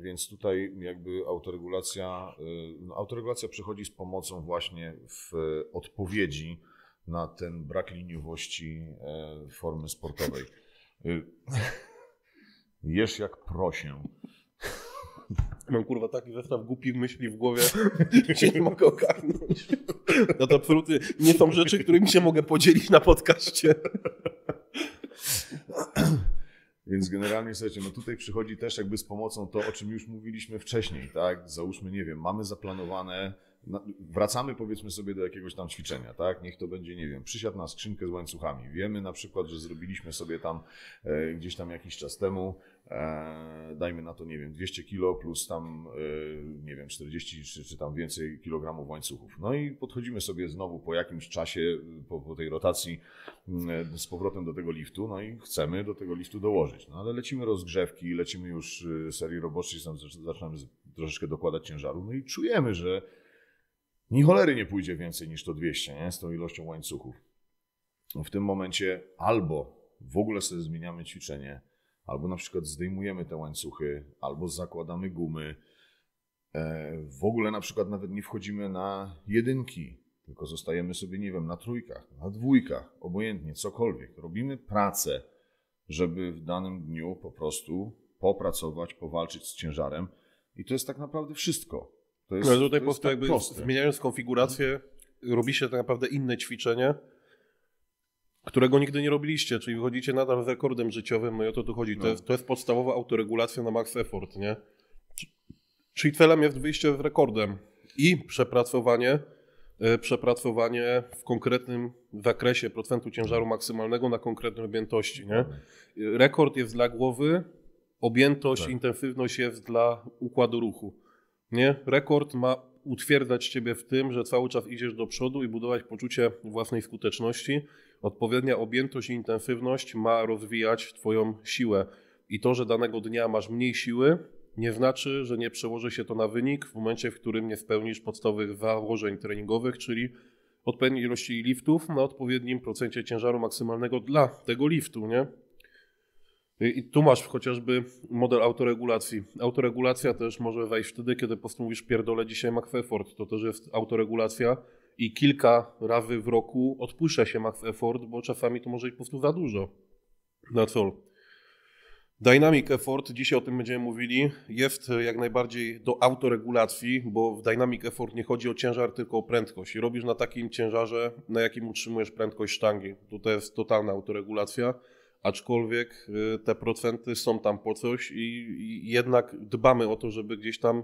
więc tutaj jakby autoregulacja, e, no autoregulacja przychodzi z pomocą właśnie w odpowiedzi na ten brak liniowości e, formy sportowej. Jesz jak prosię. Mam kurwa taki zestaw głupich myśli w głowie, że nie mogę ogarnąć. No to absolutnie nie są rzeczy, którymi się mogę podzielić na podcaście. Więc generalnie słuchajcie, no tutaj przychodzi też jakby z pomocą to, o czym już mówiliśmy wcześniej, tak? Załóżmy, nie wiem, mamy zaplanowane, wracamy powiedzmy sobie do jakiegoś tam ćwiczenia, tak? Niech to będzie, nie wiem, przysiad na skrzynkę z łańcuchami. Wiemy na przykład, że zrobiliśmy sobie tam e, gdzieś tam jakiś czas temu, dajmy na to, nie wiem, 200 kilo plus tam, e, nie wiem, 40 czy, czy tam więcej kilogramów łańcuchów. No i podchodzimy sobie znowu po jakimś czasie, po, po tej rotacji mm, z powrotem do tego liftu, no i chcemy do tego liftu dołożyć. No ale lecimy rozgrzewki, lecimy już serii roboczej, zaczynamy troszeczkę dokładać ciężaru, no i czujemy, że ni cholery nie pójdzie więcej niż to 200, nie? Z tą ilością łańcuchów. W tym momencie albo w ogóle sobie zmieniamy ćwiczenie, albo na przykład zdejmujemy te łańcuchy, albo zakładamy gumy. E, W ogóle na przykład nawet nie wchodzimy na jedynki, tylko zostajemy sobie, nie wiem, na trójkach, na dwójkach, obojętnie, cokolwiek. Robimy pracę, żeby w danym dniu po prostu popracować, powalczyć z ciężarem i to jest tak naprawdę wszystko. To jest, No tutaj to po prostu tak jakby proste. zmieniając konfigurację, robi się tak naprawdę inne ćwiczenie, którego nigdy nie robiliście, czyli wychodzicie nadal z rekordem życiowym, no i o to tu chodzi. To, No. jest, to jest podstawowa autoregulacja na max effort, nie? Czyli celem jest wyjście z rekordem i przepracowanie, e, przepracowanie w konkretnym zakresie procentu ciężaru maksymalnego na konkretnej objętości, nie? Rekord jest dla głowy, objętość, Tak. intensywność jest dla układu ruchu. Nie? Rekord ma utwierdzać ciebie w tym, że cały czas idziesz do przodu i budować poczucie własnej skuteczności. Odpowiednia objętość i intensywność ma rozwijać twoją siłę. I to, że danego dnia masz mniej siły, nie znaczy, że nie przełoży się to na wynik w momencie, w którym nie spełnisz podstawowych założeń treningowych, czyli odpowiedniej ilości liftów na odpowiednim procencie ciężaru maksymalnego dla tego liftu, nie? I tu masz chociażby model autoregulacji. Autoregulacja też może wejść wtedy, kiedy po prostu mówisz pierdolę dzisiaj max effort. To też jest autoregulacja i kilka razy w roku odpuszcza się max effort, bo czasami to może być po prostu za dużo. Na co? Dynamic Effort, dzisiaj o tym będziemy mówili, jest jak najbardziej do autoregulacji, bo w Dynamic Effort nie chodzi o ciężar, tylko o prędkość. I robisz na takim ciężarze, na jakim utrzymujesz prędkość sztangi. Tutaj jest totalna autoregulacja, aczkolwiek y, te procenty są tam po coś i, i jednak dbamy o to, żeby gdzieś tam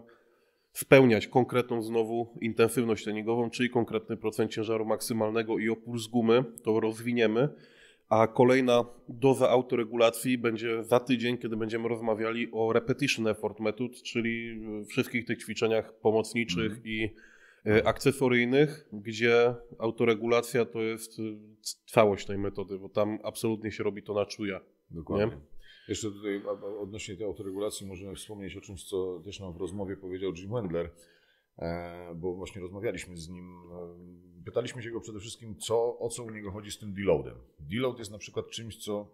spełniać konkretną znowu intensywność treningową, czyli konkretny procent ciężaru maksymalnego i opór z gumy, to rozwiniemy a kolejna doza autoregulacji będzie za tydzień, kiedy będziemy rozmawiali o repetition effort method, czyli wszystkich tych ćwiczeniach pomocniczych mm. i e, akcesoryjnych, gdzie autoregulacja to jest e, całość tej metody, bo tam absolutnie się robi to na czuja. Dokładnie. Nie? Jeszcze tutaj odnośnie tej autoregulacji możemy wspomnieć o czymś, co też nam w rozmowie powiedział Jim Wendler, e, bo właśnie rozmawialiśmy z nim pytaliśmy się go przede wszystkim, co, o co u niego chodzi z tym deloadem. Deload jest na przykład czymś, co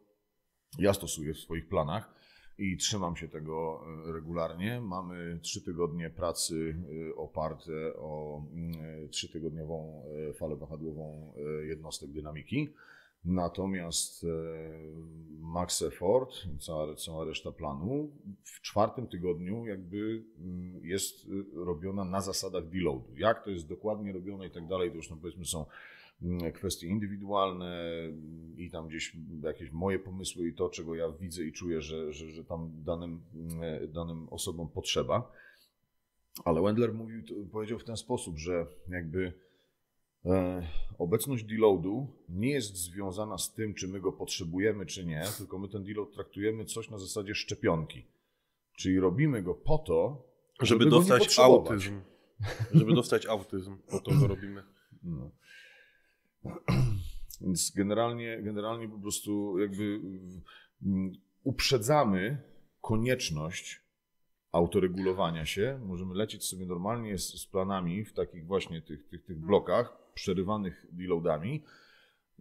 ja stosuję w swoich planach i trzymam się tego e, regularnie. Mamy trzy tygodnie pracy e, oparte o mm, trzytygodniową e, falę wahadłową jednostek dynamiki. Natomiast e, Max Effort, cała, cała reszta planu, w czwartym tygodniu jakby mm, jest e, robiona na zasadach deloadu. Jak to jest dokładnie robione i tak dalej, to już no powiedzmy są mm, kwestie indywidualne i tam gdzieś jakieś moje pomysły i to, czego ja widzę i czuję, że, że, że tam danym, mm, danym osobom potrzeba. Ale Wendler mówił, powiedział w ten sposób, że jakby E, obecność deloadu nie jest związana z tym, czy my go potrzebujemy, czy nie, tylko my ten deload traktujemy coś na zasadzie szczepionki. Czyli robimy go po to, żeby, żeby dostać autyzm. Żeby dostać autyzm, po to go robimy. No. Więc generalnie, generalnie po prostu jakby mm, uprzedzamy konieczność autoregulowania się. Możemy lecieć sobie normalnie z, z planami w takich właśnie tych, tych, tych blokach, przerywanych deloadami,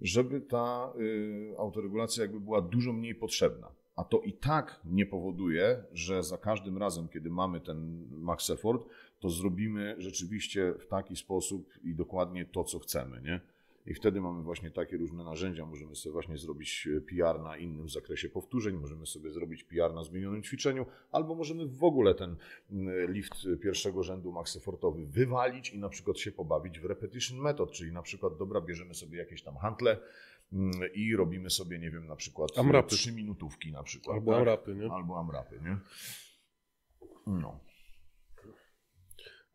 żeby ta y, autoregulacja jakby była dużo mniej potrzebna. A to i tak nie powoduje, że za każdym razem, kiedy mamy ten max effort, to zrobimy rzeczywiście w taki sposób i dokładnie to, co chcemy. Nie? I wtedy mamy właśnie takie różne narzędzia. Możemy sobie właśnie zrobić e, PR na innym zakresie powtórzeń, możemy sobie zrobić PR na zmienionym ćwiczeniu, albo możemy w ogóle ten lift pierwszego rzędu maxefortowy wywalić i na przykład się pobawić w repetition method, czyli na przykład, dobra, bierzemy sobie jakieś tam hantle i robimy sobie, nie wiem, na przykład amrapy. 3 minutówki na przykład. Albo tak? amrapy, nie? Albo amrapy, nie? No.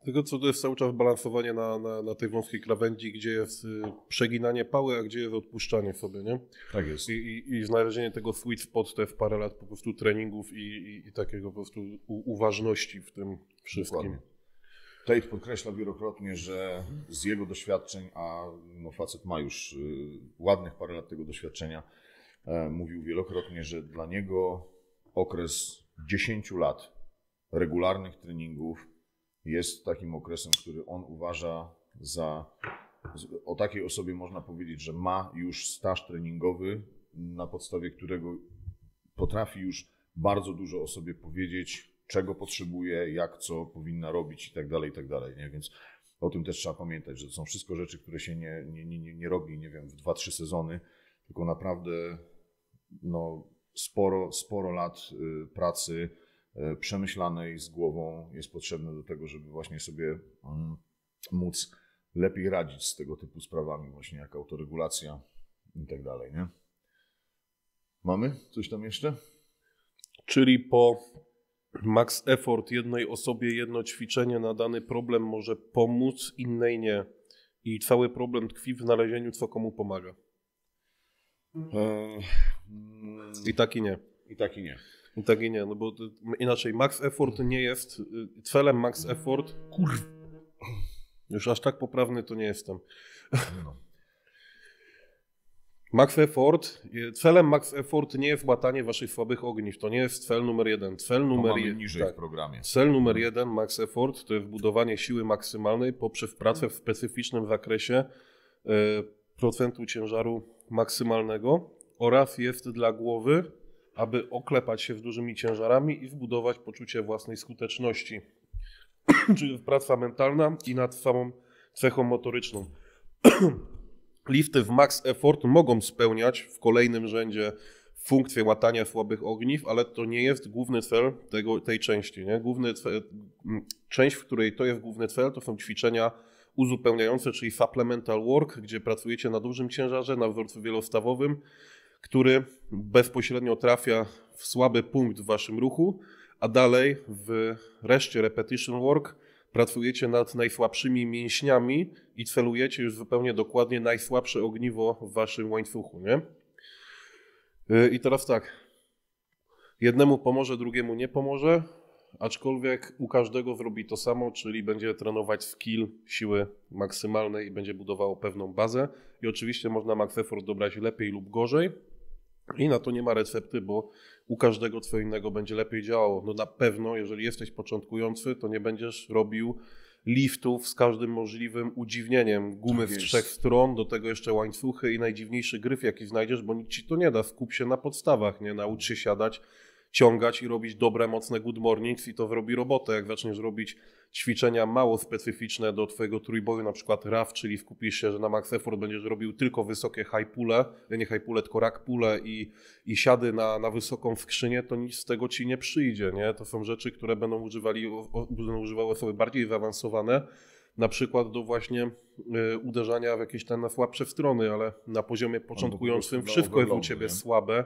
Tylko co to jest cały czas balansowanie na, na, na tej wąskiej krawędzi, gdzie jest y, przeginanie pały, a gdzie jest odpuszczanie sobie, nie? Tak jest. I, i, i znalezienie tego sweet spot te w parę lat po prostu treningów i, i, i takiego po prostu u, uważności w tym wszystkim. Dokładnie. Tate podkreśla wielokrotnie, że z jego doświadczeń, a no facet ma już y, ładnych parę lat tego doświadczenia, e, mówił wielokrotnie, że dla niego okres 10 lat regularnych treningów jest takim okresem, który on uważa za. O takiej osobie można powiedzieć, że ma już staż treningowy, na podstawie którego potrafi już bardzo dużo o sobie powiedzieć, czego potrzebuje, jak co powinna robić i tak dalej, i tak dalej. Nie? Więc o tym też trzeba pamiętać, że to są wszystko rzeczy, które się nie, nie, nie, nie robi, nie wiem, w 2-3 sezony, tylko naprawdę no, sporo, sporo lat y, pracy, E, przemyślanej z głową jest potrzebne do tego, żeby właśnie sobie mm, móc lepiej radzić z tego typu sprawami, właśnie jak autoregulacja i tak dalej, nie? Mamy coś tam jeszcze? Czyli po max effort jednej osobie jedno ćwiczenie na dany problem może pomóc, innej nie. I cały problem tkwi w znalezieniu, co komu pomaga. E, I tak i nie. I tak i nie. I tak i nie, no bo inaczej max effort nie jest, y, celem max effort, kurw, już aż tak poprawny to nie jestem. No. Max effort, y, celem max effort nie jest łatanie waszych słabych ogniw, to nie jest cel numer jeden. Cel numer jeden, niżej tak. w programie. Cel numer jeden max effort to jest budowanie siły maksymalnej poprzez pracę w specyficznym zakresie e, procentu ciężaru maksymalnego oraz jest dla głowy, aby oklepać się z dużymi ciężarami i zbudować poczucie własnej skuteczności. Czyli praca mentalna i nad samą cechą motoryczną. Lifty w max effort mogą spełniać w kolejnym rzędzie funkcję łatania słabych ogniw, ale to nie jest główny cel tego, tej części. Nie? Główny cel, część, w której to jest główny cel, to są ćwiczenia uzupełniające, czyli supplemental work, gdzie pracujecie na dużym ciężarze, na wzorcu wielostawowym, który bezpośrednio trafia w słaby punkt w waszym ruchu, a dalej w reszcie repetition work pracujecie nad najsłabszymi mięśniami i celujecie już zupełnie dokładnie najsłabsze ogniwo w waszym łańcuchu. Nie? Yy, I teraz tak. Jednemu pomoże, drugiemu nie pomoże, aczkolwiek u każdego zrobi to samo, czyli będzie trenować skill siły maksymalnej i będzie budowało pewną bazę. I oczywiście można max effort dobrać lepiej lub gorzej. I na to nie ma recepty, bo u każdego co innego będzie lepiej działało. No na pewno, jeżeli jesteś początkujący, to nie będziesz robił liftów z każdym możliwym udziwnieniem. Gumy Tak w trzech stron, do tego jeszcze łańcuchy i najdziwniejszy gryf, jaki znajdziesz, bo nikt ci to nie da. Skup się na podstawach, nie? Naucz się siadać, ciągać i robić dobre, mocne good mornings i to zrobi robotę. Jak zaczniesz robić ćwiczenia mało specyficzne do twojego trójboju, na przykład RAF, czyli skupisz się, że na max effort będziesz robił tylko wysokie high pule, nie high pule, tylko rack pule i, i siady na, na wysoką skrzynię, to nic z tego ci nie przyjdzie, nie? To są rzeczy, które będą, używali, będą używały osoby bardziej zaawansowane, na przykład do właśnie y, uderzania w jakieś tam słabsze strony, ale na poziomie początkującym wszystko jest u ciebie nie? słabe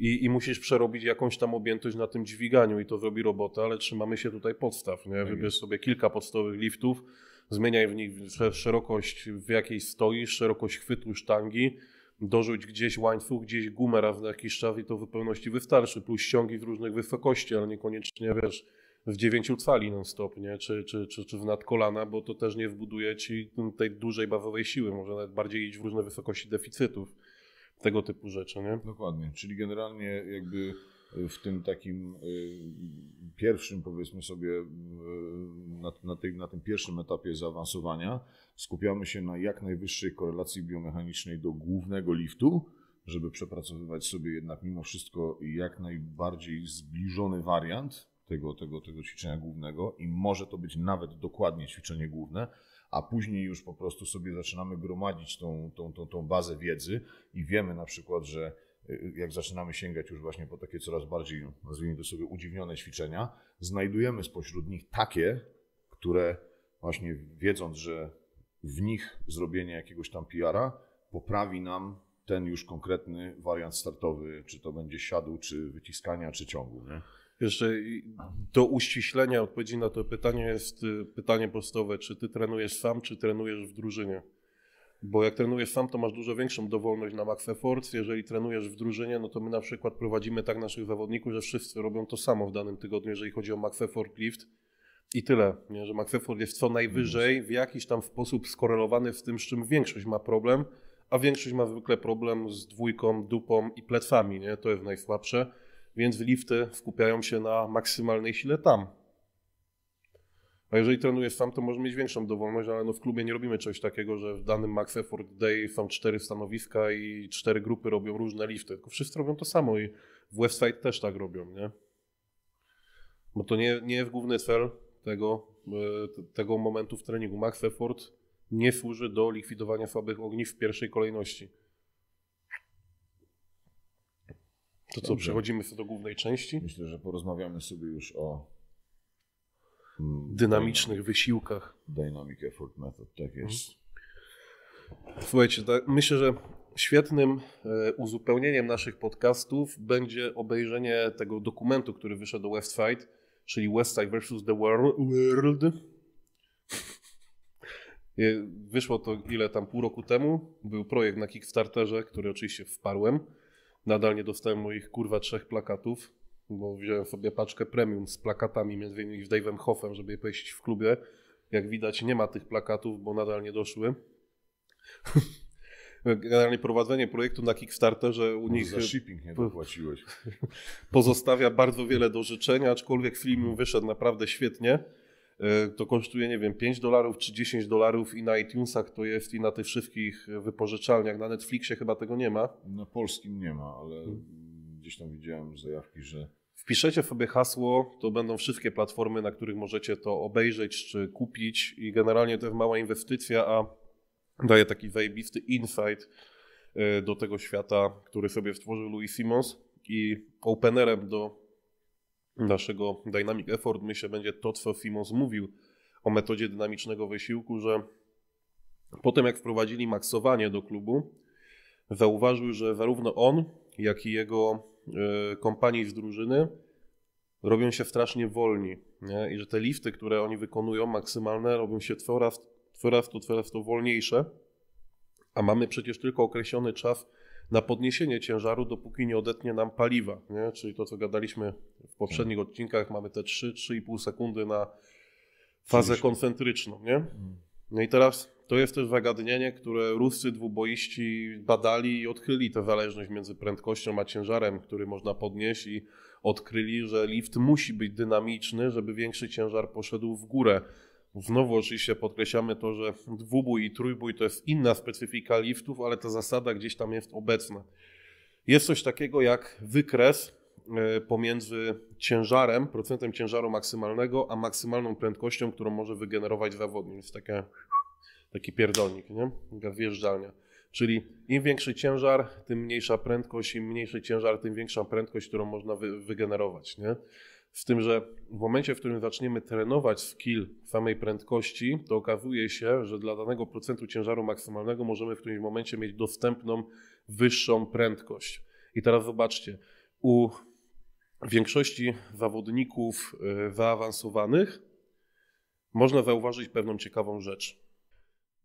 i, i musisz przerobić jakąś tam objętość na tym dźwiganiu i to zrobi robotę, ale trzymamy się tutaj podstaw, nie? Wybierz jest. sobie kilka podstawowych liftów, zmieniaj w nich sze- szerokość, w jakiej stoisz, szerokość chwytu sztangi, dorzuć gdzieś łańcuch, gdzieś gumę raz na jakiś czas i to w zupełności wystarczy, plus ściągi z różnych wysokości, ale niekoniecznie, wiesz, w dziewięciu cali non stop, nie? Czy, czy, czy, czy w nadkolana, bo to też nie wbuduje ci tej dużej bazowej siły, może nawet bardziej iść w różne wysokości deficytów, tego typu rzeczy, nie? Dokładnie, czyli generalnie jakby w tym takim y, pierwszym, powiedzmy sobie, y, na, na, tej, na tym pierwszym etapie zaawansowania skupiamy się na jak najwyższej korelacji biomechanicznej do głównego liftu, żeby przepracowywać sobie jednak mimo wszystko jak najbardziej zbliżony wariant tego, tego, tego ćwiczenia głównego i może to być nawet dokładnie ćwiczenie główne, a później już po prostu sobie zaczynamy gromadzić tą, tą, tą, tą bazę wiedzy i wiemy na przykład, że y, jak zaczynamy sięgać już właśnie po takie coraz bardziej, nazwijmy to sobie, udziwnione ćwiczenia, znajdujemy spośród nich takie, które właśnie wiedząc, że w nich zrobienie jakiegoś tam PR-a poprawi nam ten już konkretny wariant startowy, czy to będzie siadu, czy wyciskania, czy ciągu. Nie? Jeszcze do uściślenia odpowiedzi na to pytanie jest y, pytanie podstawowe, czy ty trenujesz sam, czy trenujesz w drużynie? Bo jak trenujesz sam, to masz dużo większą dowolność na max effort. Jeżeli trenujesz w drużynie, no to my na przykład prowadzimy tak naszych zawodników, że wszyscy robią to samo w danym tygodniu, jeżeli chodzi o max effort lift. I tyle, nie? że max effort jest co najwyżej w jakiś tam sposób skorelowany z tym, z czym większość ma problem, a większość ma zwykle problem z dwójką, dupą i plecami, nie? to jest najsłabsze więc lifty skupiają się na maksymalnej sile tam. A jeżeli trenujesz sam, to możesz mieć większą dowolność, ale no w klubie nie robimy czegoś takiego, że w danym Max Effort Day są cztery stanowiska i cztery grupy robią różne lifty, tylko wszyscy robią to samo i w Westside też tak robią, nie? Bo to nie, nie jest główny cel tego, e, tego momentu w treningu. Max Effort nie służy do likwidowania słabych ogniw w pierwszej kolejności. To co, Dobrze. przechodzimy sobie do głównej części? Myślę, że porozmawiamy sobie już o mm, Dynamicznych wysiłkach. Dynamic Effort Method, tak jest. Słuchajcie, tak, myślę, że świetnym e, uzupełnieniem naszych podcastów będzie obejrzenie tego dokumentu, który wyszedł do Westfight, czyli Westside vs. The Wor- World. E, Wyszło to ile tam, pół roku temu. Był projekt na Kickstarterze, który oczywiście wsparłem. Nadal nie dostałem moich kurwa trzech plakatów. bo wziąłem sobie paczkę premium z plakatami, między innymi z Dave'em Hoffem, żeby je pojeździć w klubie. Jak widać nie ma tych plakatów, bo nadal nie doszły. Generalnie prowadzenie projektu na Kickstarterze u nich Za shipping nie dopłaciłeś. pozostawia bardzo wiele do życzenia, aczkolwiek film wyszedł naprawdę świetnie. E, To kosztuje, nie wiem, 5 dolarów czy 10 dolarów i na iTunesach to jest i na tych wszystkich wypożyczalniach. Na Netflixie chyba tego nie ma. Na polskim nie ma, ale Hmm. gdzieś tam widziałem zajawki, że Wpiszecie sobie hasło, to będą wszystkie platformy, na których możecie to obejrzeć czy kupić i generalnie to jest mała inwestycja, a daje taki zajebisty insight e, do tego świata, który sobie stworzył Louis Simons i openerem do naszego Dynamic Effort myślę będzie to, co Simons mówił o metodzie dynamicznego wysiłku, że potem jak wprowadzili maksowanie do klubu, zauważył, że zarówno on, jak i jego e, kompanii z drużyny robią się strasznie wolni. Nie? I że te lifty, które oni wykonują, maksymalne, robią się coraz, coraz, to, coraz to wolniejsze. A mamy przecież tylko określony czas na podniesienie ciężaru, dopóki nie odetnie nam paliwa. Nie? Czyli to, co gadaliśmy w poprzednich odcinkach, mamy te 3-3,5 sekundy na fazę koncentryczną. Nie? No i teraz to jest też zagadnienie, które ruscy dwuboiści badali i odkryli tę zależność między prędkością a ciężarem, który można podnieść i odkryli, że lift musi być dynamiczny, żeby większy ciężar poszedł w górę. Znowu oczywiście podkreślamy to, że dwubój i trójbój to jest inna specyfika liftów, ale ta zasada gdzieś tam jest obecna. Jest coś takiego jak wykres e, pomiędzy ciężarem, procentem ciężaru maksymalnego, a maksymalną prędkością, którą może wygenerować zawodnik. Jest taka, taki pierdolnik, nie? Taka wjeżdżalnia. Czyli im większy ciężar, tym mniejsza prędkość, im mniejszy ciężar, tym większa prędkość, którą można wy, wygenerować, nie? Z tym, że w momencie, w którym zaczniemy trenować skill samej prędkości, to okazuje się, że dla danego procentu ciężaru maksymalnego możemy w którymś momencie mieć dostępną wyższą prędkość. I teraz zobaczcie, u większości zawodników y, zaawansowanych można zauważyć pewną ciekawą rzecz.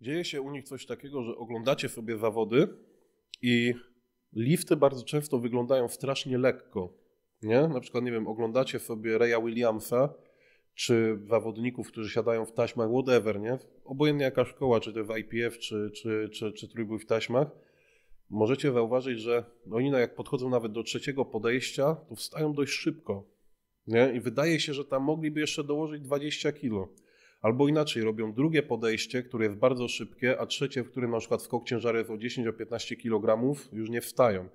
Dzieje się u nich coś takiego, że oglądacie sobie zawody i lifty bardzo często wyglądają strasznie lekko. Nie? Na przykład, nie wiem, oglądacie sobie Raya Williamsa, czy zawodników, którzy siadają w taśmach, whatever, nie? Obojętnie jaka szkoła, czy to w IPF, czy, czy, czy, czy trójbój w taśmach, możecie zauważyć, że oni jak podchodzą nawet do trzeciego podejścia, to wstają dość szybko. Nie? I wydaje się, że tam mogliby jeszcze dołożyć 20 kilo. Albo inaczej, robią drugie podejście, które jest bardzo szybkie, a trzecie, w którym na przykład skok ciężaru jest o 10-15 kg, już nie wstają.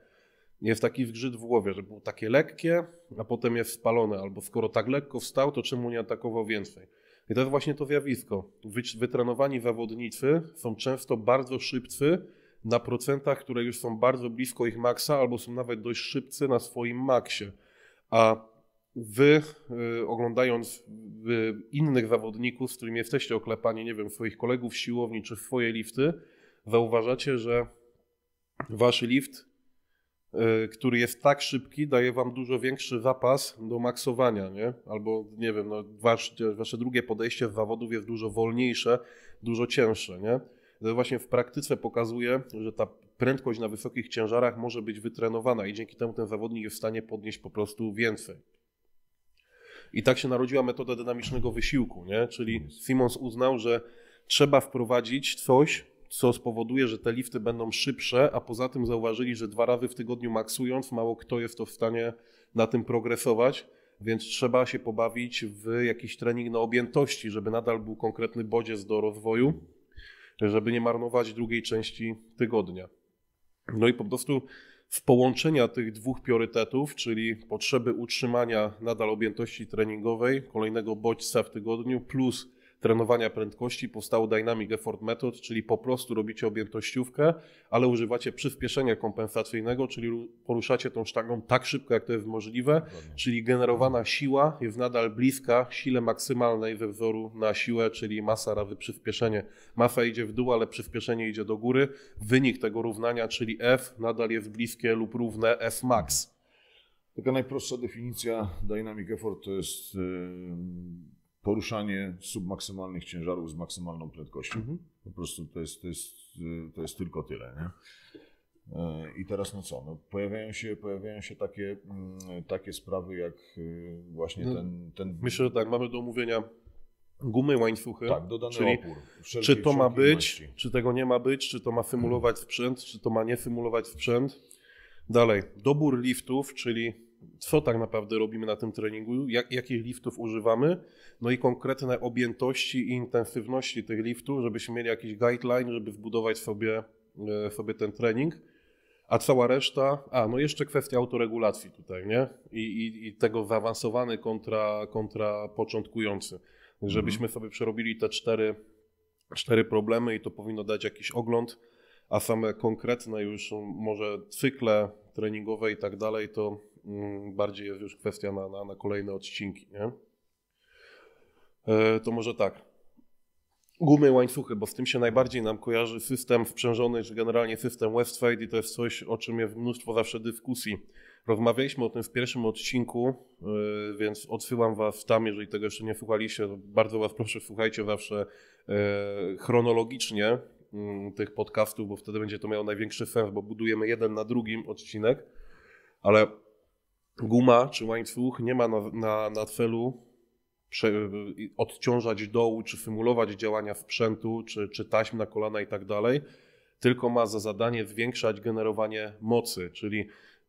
Jest taki wgrzyt w głowie, że było takie lekkie, a potem jest spalone. Albo skoro tak lekko wstał, to czemu nie atakował więcej? I to jest właśnie to zjawisko. Wy, wytrenowani zawodnicy są często bardzo szybcy na procentach, które już są bardzo blisko ich maksa, albo są nawet dość szybcy na swoim maksie. A wy, y, oglądając y, innych zawodników, z którymi jesteście oklepani, nie wiem, swoich kolegów siłowni czy swoje lifty, zauważacie, że wasz lift, który jest tak szybki, daje wam dużo większy zapas do maksowania, nie? Albo, nie wiem, no, wasz, wasze drugie podejście z zawodów jest dużo wolniejsze, dużo cięższe, nie? To właśnie w praktyce pokazuje, że ta prędkość na wysokich ciężarach może być wytrenowana i dzięki temu ten zawodnik jest w stanie podnieść po prostu więcej. I tak się narodziła metoda dynamicznego wysiłku, nie? czyli Simons uznał, że trzeba wprowadzić coś, co spowoduje, że te lifty będą szybsze, a poza tym zauważyli, że dwa razy w tygodniu maksując, mało kto jest to w stanie na tym progresować, więc trzeba się pobawić w jakiś trening na objętości, żeby nadal był konkretny bodziec do rozwoju, żeby nie marnować drugiej części tygodnia. No i po prostu w połączenia tych dwóch priorytetów, czyli potrzeby utrzymania nadal objętości treningowej, kolejnego bodźca w tygodniu, plus trenowania prędkości, powstało Dynamic Effort Method, czyli po prostu robicie objętościówkę, ale używacie przyspieszenia kompensacyjnego, czyli poruszacie tą sztangą tak szybko, jak to jest możliwe, czyli generowana siła jest nadal bliska sile maksymalnej we wzoru na siłę, czyli masa razy przyspieszenie. Masa idzie w dół, ale przyspieszenie idzie do góry. Wynik tego równania, czyli F, nadal jest bliskie lub równe F max. Taka najprostsza definicja Dynamic Effort to jest poruszanie submaksymalnych ciężarów z maksymalną prędkością. Po prostu to jest, to jest, to jest tylko tyle. Nie? E, I teraz no co? No, pojawiają się, pojawiają się takie, mm, takie sprawy jak y, właśnie No, ten, ten. Myślę, że tak, mamy do omówienia gumy, łańcuchy. Tak, dodany czyli opór. wszelkiej- Czy to ma być, maści. czy tego nie ma być, czy to ma fymulować sprzęt, czy to ma nie fymulować sprzęt. Dalej, dobór liftów, czyli co tak naprawdę robimy na tym treningu, jak, jakich liftów używamy, no i konkretne objętości i intensywności tych liftów, żebyśmy mieli jakiś guideline, żeby wbudować sobie, e, sobie ten trening. A cała reszta, a no jeszcze kwestia autoregulacji tutaj, nie? I, i, i tego zaawansowany kontra, kontra początkujący. Żebyśmy sobie przerobili te cztery, cztery problemy i to powinno dać jakiś ogląd, a same konkretne już może cykle treningowe i tak dalej, to bardziej jest już kwestia na, na, na kolejne odcinki, nie? E, to może tak. Gumy łańcuchy, bo z tym się najbardziej nam kojarzy system sprzężony, czy generalnie system Westfade i to jest coś, o czym jest mnóstwo zawsze dyskusji. Rozmawialiśmy o tym w pierwszym odcinku, yy, więc odsyłam Was tam, jeżeli tego jeszcze nie słuchaliście, bardzo Was proszę, słuchajcie zawsze yy, chronologicznie yy, tych podcastów, bo wtedy będzie to miało największy sens, bo budujemy jeden na drugim odcinek, ale guma czy łańcuch nie ma na, na, na celu prze, odciążać dołu, czy symulować działania sprzętu, czy, czy taśm na kolana i tak dalej, tylko ma za zadanie zwiększać generowanie mocy, czyli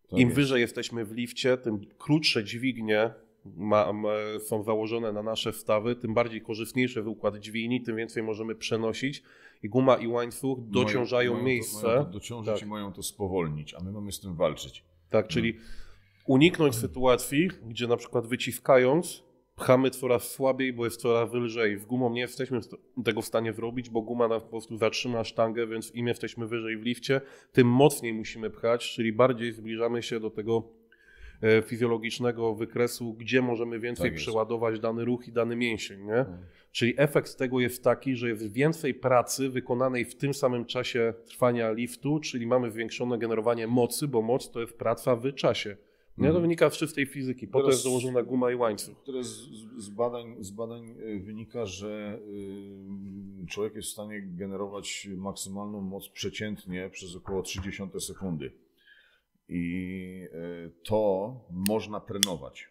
Tak im jest. wyżej jesteśmy w lifcie, tym krótsze dźwignie ma, ma, są założone na nasze wstawy, tym bardziej korzystniejszy układ dźwigni, tym więcej możemy przenosić i guma i łańcuch dociążają mają, miejsce. Mają to, mają to dociążyć Tak. i mają to spowolnić, a my mamy z tym walczyć. Tak, czyli uniknąć sytuacji, gdzie na przykład wyciskając pchamy coraz słabiej, bo jest coraz lżej. Z gumą nie jesteśmy st- tego w stanie zrobić, bo guma nas po prostu zatrzyma sztangę, więc im jesteśmy wyżej w lifcie, tym mocniej musimy pchać, czyli bardziej zbliżamy się do tego e, fizjologicznego wykresu, gdzie możemy więcej Tak przeładować dany ruch i dany mięsień. Nie? Czyli efekt tego jest taki, że jest więcej pracy wykonanej w tym samym czasie trwania liftu, czyli mamy zwiększone generowanie mocy, bo moc to jest praca w czasie. Nie? To Mhm. wynika z czystej fizyki. Po to jest założona guma i łańcuch. Teraz z, z, badań, z badań y, wynika, że y, człowiek jest w stanie generować maksymalną moc przeciętnie przez około 30 sekundy. I y, to można trenować.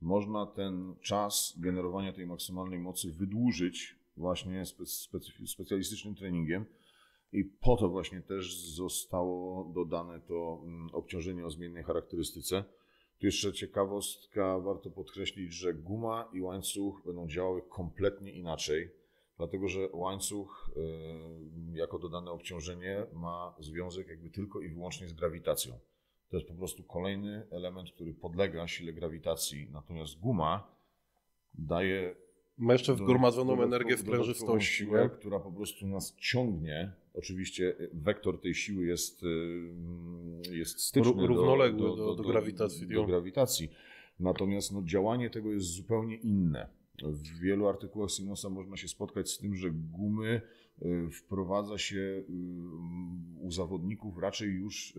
Można ten czas generowania tej maksymalnej mocy wydłużyć właśnie spe, specyf- specjalistycznym treningiem. I po to właśnie też zostało dodane to mm, obciążenie o zmiennej charakterystyce. Tu jeszcze ciekawostka, warto podkreślić, że guma i łańcuch będą działały kompletnie inaczej, dlatego że łańcuch y, jako dodane obciążenie ma związek jakby tylko i wyłącznie z grawitacją. To jest po prostu kolejny element, który podlega sile grawitacji, natomiast guma daje Ma jeszcze dodatkowo- energię sprężystości. siłę, która po prostu nas ciągnie. Oczywiście y, wektor tej siły jest, y, jest styczny Ró- równoległy do, do- do grawitacji, Do, jo. grawitacji. Natomiast no, działanie tego jest zupełnie inne. W wielu artykułach Simosa można się spotkać z tym, że gumy y, wprowadza się u zawodników raczej już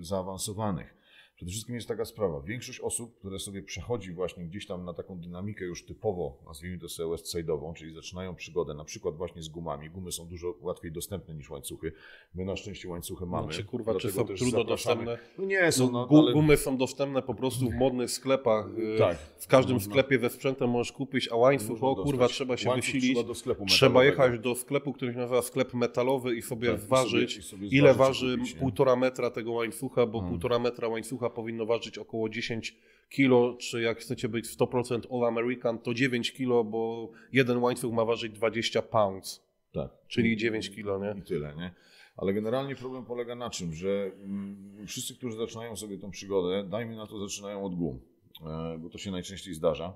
zaawansowanych. Przede wszystkim jest taka sprawa. Większość osób, które sobie przechodzi właśnie gdzieś tam na taką dynamikę już typowo, nazwijmy to sobie Westside'ową, czyli zaczynają przygodę na przykład właśnie z gumami. Gumy są dużo łatwiej dostępne niż łańcuchy. My na szczęście łańcuchy mamy. Czy Znaczy, kurwa, czy są trudno zapraszamy- dostępne? No nie są, no, Gu- ale... Gumy są dostępne po prostu w modnych sklepach. y, Tak. W każdym Można- sklepie ze sprzętem możesz kupić, a łańcuch, o kurwa, dostać. trzeba się Łańcuch wysilić. Trzeba, do sklepu Trzeba jechać do sklepu, który się nazywa sklep metalowy i sobie Tak, i zważyć, sobie- i sobie ile waży półtora metra tego łańcucha, bo Hmm. półtora metra łańcucha powinno ważyć około 10 kilo, czy jak chcecie być 100% All American, to 9 kilo, bo jeden łańcuch ma ważyć 20 pounds, Tak. czyli 9 kilo, nie? I tyle, nie? Ale generalnie problem polega na czym, że mm, wszyscy, którzy zaczynają sobie tą przygodę, dajmy na to, zaczynają od gum, e, bo to się najczęściej zdarza.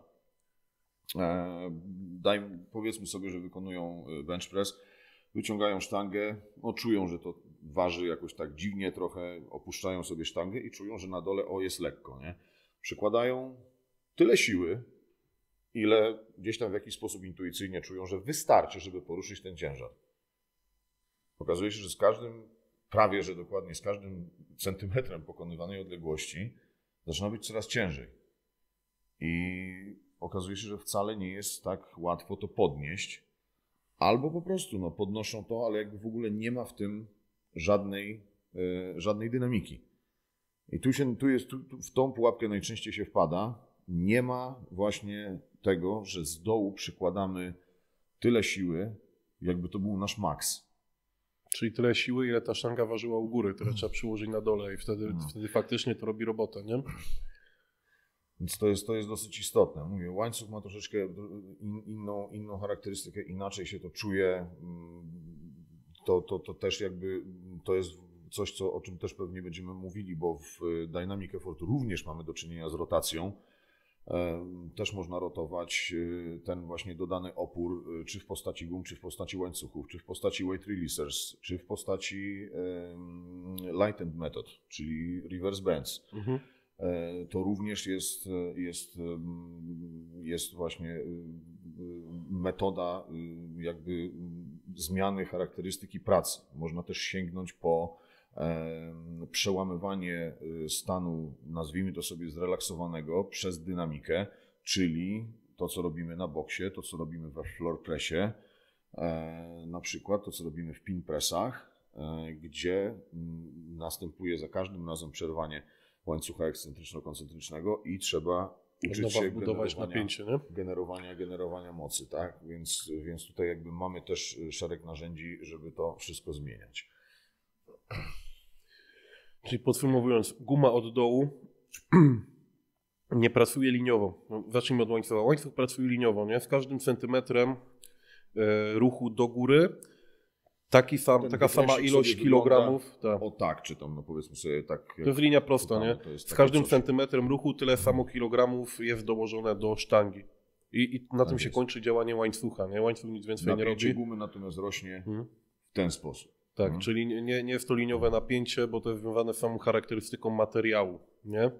E, Daj, powiedzmy sobie, że wykonują e, bench press, wyciągają sztangę, no czują, że to waży jakoś tak dziwnie trochę, opuszczają sobie sztangę i czują, że na dole o jest lekko, nie? Przykładają tyle siły, ile gdzieś tam w jakiś sposób intuicyjnie czują, że wystarczy, żeby poruszyć ten ciężar. Okazuje się, że z każdym, prawie że dokładnie z każdym centymetrem pokonywanej odległości zaczyna być coraz ciężej. I okazuje się, że wcale nie jest tak łatwo to podnieść. Albo po prostu no, podnoszą to, ale jakby w ogóle nie ma w tym żadnej e, żadnej dynamiki. I tu, się, tu jest, tu, tu w tą pułapkę najczęściej się wpada. Nie ma właśnie tego, że z dołu przykładamy tyle siły, jakby to był nasz maks. Czyli tyle siły, ile ta sztanga ważyła u góry, tyle trzeba przyłożyć na dole i wtedy, No. wtedy faktycznie to robi robotę, nie? Więc to jest, to jest dosyć istotne. Mówię, łańcuch ma troszeczkę in, inną, inną charakterystykę, inaczej się to czuje. Mm, To, to, to też jakby to jest coś, co, o czym też pewnie będziemy mówili, bo w Dynamic Effort również mamy do czynienia z rotacją. E, Też można rotować e, ten właśnie dodany opór, e, czy w postaci gum, czy w postaci łańcuchów, czy w postaci weight releasers, czy w postaci lightened method, czyli reverse bends. Mhm. E, to również jest, jest, em, jest właśnie e, metoda e, jakby zmiany charakterystyki pracy. Można też sięgnąć po przełamywanie e, stanu, nazwijmy to sobie zrelaksowanego przez dynamikę, czyli to, co robimy na boksie, to, co robimy we floor pressie, e, na przykład to, co robimy w pin pressach, e, gdzie następuje za każdym razem przerwanie łańcucha ekscentryczno-koncentrycznego i trzeba uczyć się generowania, napięcie, nie? generowania, generowania mocy, tak? Więc, więc tutaj jakby mamy też szereg narzędzi, żeby to wszystko zmieniać. Czyli podsumowując, guma od dołu nie pracuje liniowo. No, zacznijmy od łańcucha. Łańcuch pracuje liniowo, nie? Z każdym centymetrem e, ruchu do góry taki sam, taka sama ilość kilogramów. Tak. O tak, czy tam, no powiedzmy sobie tak. To jest linia prosta, Tam nie? Z każdym coś. centymetrem ruchu tyle samo kilogramów jest dołożone do sztangi. I, i na tym się jest. kończy działanie łańcucha, nie? Łańcuch nic więcej nie Napięcie robi. gumy natomiast rośnie Mhm. w ten sposób. Tak, Mhm. czyli nie- nie, nie jest to liniowe napięcie, bo to jest związane z samą charakterystyką materiału nie?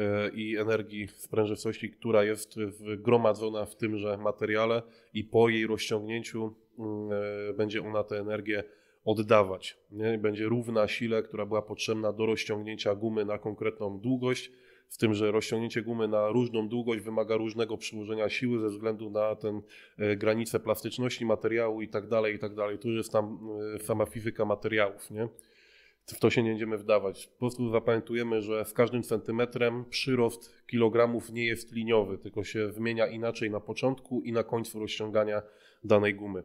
E, i energii sprężywczości, która jest gromadzona w tymże materiale i po jej rozciągnięciu mm, e, będzie ona tę energię oddawać. Nie? Będzie równa sile, która była potrzebna do rozciągnięcia gumy na konkretną długość, z tym, że rozciągnięcie gumy na różną długość wymaga różnego przyłożenia siły ze względu na ten e, granice plastyczności materiału i tak dalej, i tak dalej. Tu jest tam sama fizyka materiałów, nie? W to się nie będziemy wdawać. Po prostu zapamiętujemy, że z każdym centymetrem przyrost kilogramów nie jest liniowy, tylko się wymienia inaczej na początku i na końcu rozciągania danej gumy.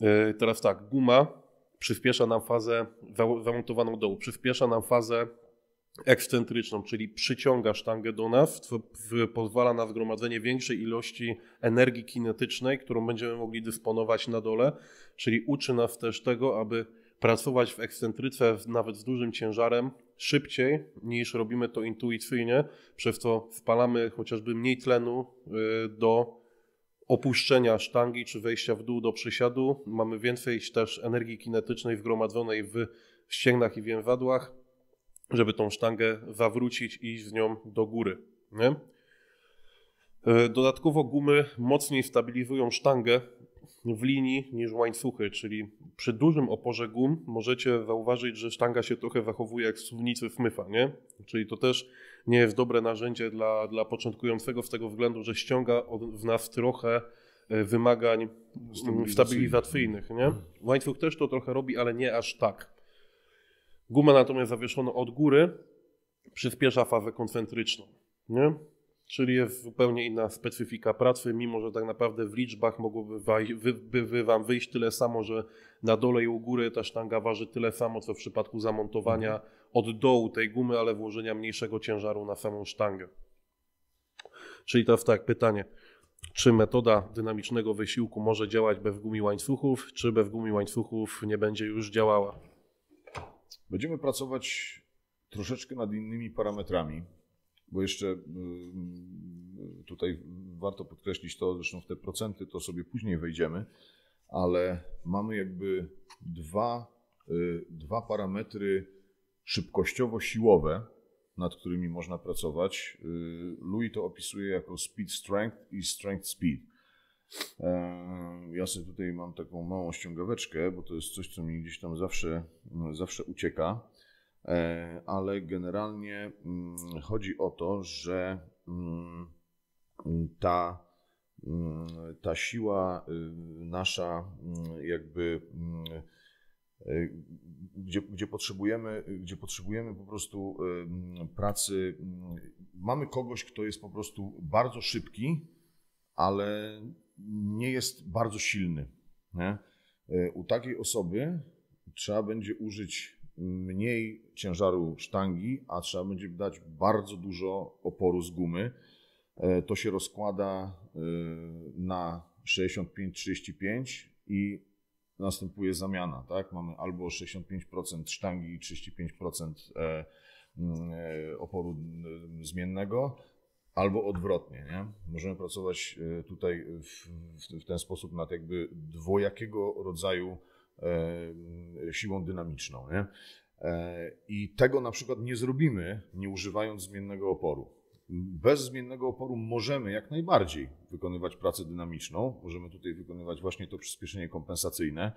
E, Teraz tak, guma przyspiesza nam fazę za- zamontowaną dołu, przyspiesza nam fazę ekscentryczną, czyli przyciąga sztangę do nas, co pozwala na zgromadzenie większej ilości energii kinetycznej, którą będziemy mogli dysponować na dole, czyli uczy nas też tego, aby pracować w ekscentryce nawet z dużym ciężarem szybciej niż robimy to intuicyjnie, przez co wpalamy chociażby mniej tlenu y, do opuszczenia sztangi czy wejścia w dół do przysiadu. Mamy więcej też energii kinetycznej wgromadzonej w ścięgnach i więzadłach, żeby tą sztangę zawrócić i iść z nią do góry. Nie? E, Dodatkowo gumy mocniej stabilizują sztangę w linii niż łańcuchy, czyli przy dużym oporze gum możecie zauważyć, że sztanga się trochę zachowuje jak suwnicy Smyfa, nie? Czyli to też nie jest dobre narzędzie dla, dla początkującego z tego względu, że ściąga od, w nas trochę e, wymagań Stabilizacyjnych. nie? Łańcuch też to trochę robi, ale nie aż tak. Guma natomiast zawieszona od góry przyspiesza fazę koncentryczną, nie? Czyli jest zupełnie inna specyfika pracy, mimo że tak naprawdę w liczbach mogłoby wy, wam wyjść tyle samo, że na dole i u góry ta sztanga waży tyle samo, co w przypadku zamontowania od dołu tej gumy, ale włożenia mniejszego ciężaru na samą sztangę. Czyli teraz tak, pytanie. Czy metoda dynamicznego wysiłku może działać bez gumi łańcuchów, czy bez gumi łańcuchów nie będzie już działała? Będziemy pracować troszeczkę nad innymi parametrami, bo jeszcze ym, tutaj warto podkreślić to, zresztą w te procenty to sobie później wejdziemy, ale mamy jakby dwa, y, dwa parametry szybkościowo-siłowe, nad którymi można pracować. Y, Louis to opisuje jako speed strength i strength speed. E, Ja sobie tutaj mam taką małą ściągaweczkę, bo to jest coś, co mi gdzieś tam zawsze, zawsze ucieka. E, Ale generalnie mm, chodzi o to, że mm, ta, mm, ta siła y, nasza, jakby e, gdzie, gdzie, potrzebujemy, gdzie potrzebujemy po prostu pracy. Mamy kogoś, kto jest po prostu bardzo szybki, ale nie jest bardzo silny. Nie? U takiej osoby trzeba będzie użyć mniej ciężaru sztangi, a trzeba będzie dać bardzo dużo oporu z gumy. E, to się rozkłada e, na 65-35 i następuje zamiana. Tak? Mamy albo 65% sztangi i 35% e, oporu zmiennego, albo odwrotnie. Nie? Możemy pracować tutaj w, w, ten sposób nad jakby dwojakiego rodzaju siłą dynamiczną. Nie? I tego na przykład nie zrobimy, nie używając zmiennego oporu. Bez zmiennego oporu możemy jak najbardziej wykonywać pracę dynamiczną, możemy tutaj wykonywać właśnie to przyspieszenie kompensacyjne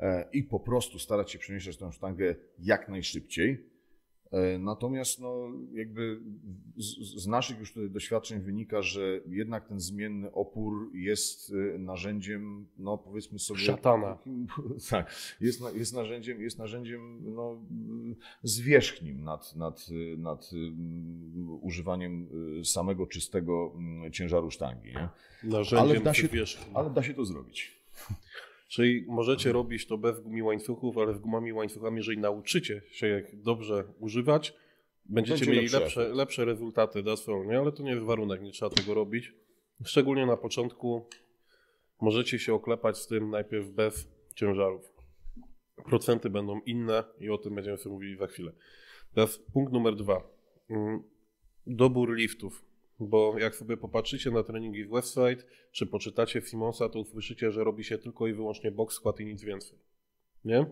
e, i po prostu starać się przemieszczać tę sztangę jak najszybciej. E, natomiast no, jakby z, z, naszych już tutaj doświadczeń wynika, że jednak ten zmienny opór jest e, narzędziem, no powiedzmy sobie... Szatana. Tak, jest, jest narzędziem, jest narzędziem no, zwierzchnim nad, nad, nad mm, używaniem e, samego czystego mm, ciężaru sztangi. Nie? Narzędziem ale da, się, ale da się to zrobić. Czyli możecie robić to bez gumi łańcuchów, ale z gumami łańcuchami, jeżeli nauczycie się jak dobrze używać, będziecie Będzie mieli lepsze, lepsze rezultaty, that's all, nie? ale to nie jest warunek, nie trzeba tego robić. Szczególnie na początku możecie się oklepać z tym najpierw bez ciężarów. Procenty będą inne i o tym będziemy sobie mówili za chwilę. Teraz punkt numer dwa. Mm, dobór liftów. Bo jak sobie popatrzycie na treningi w website, czy poczytacie Simonsa, to usłyszycie, że robi się tylko i wyłącznie box squat i nic więcej. Nie?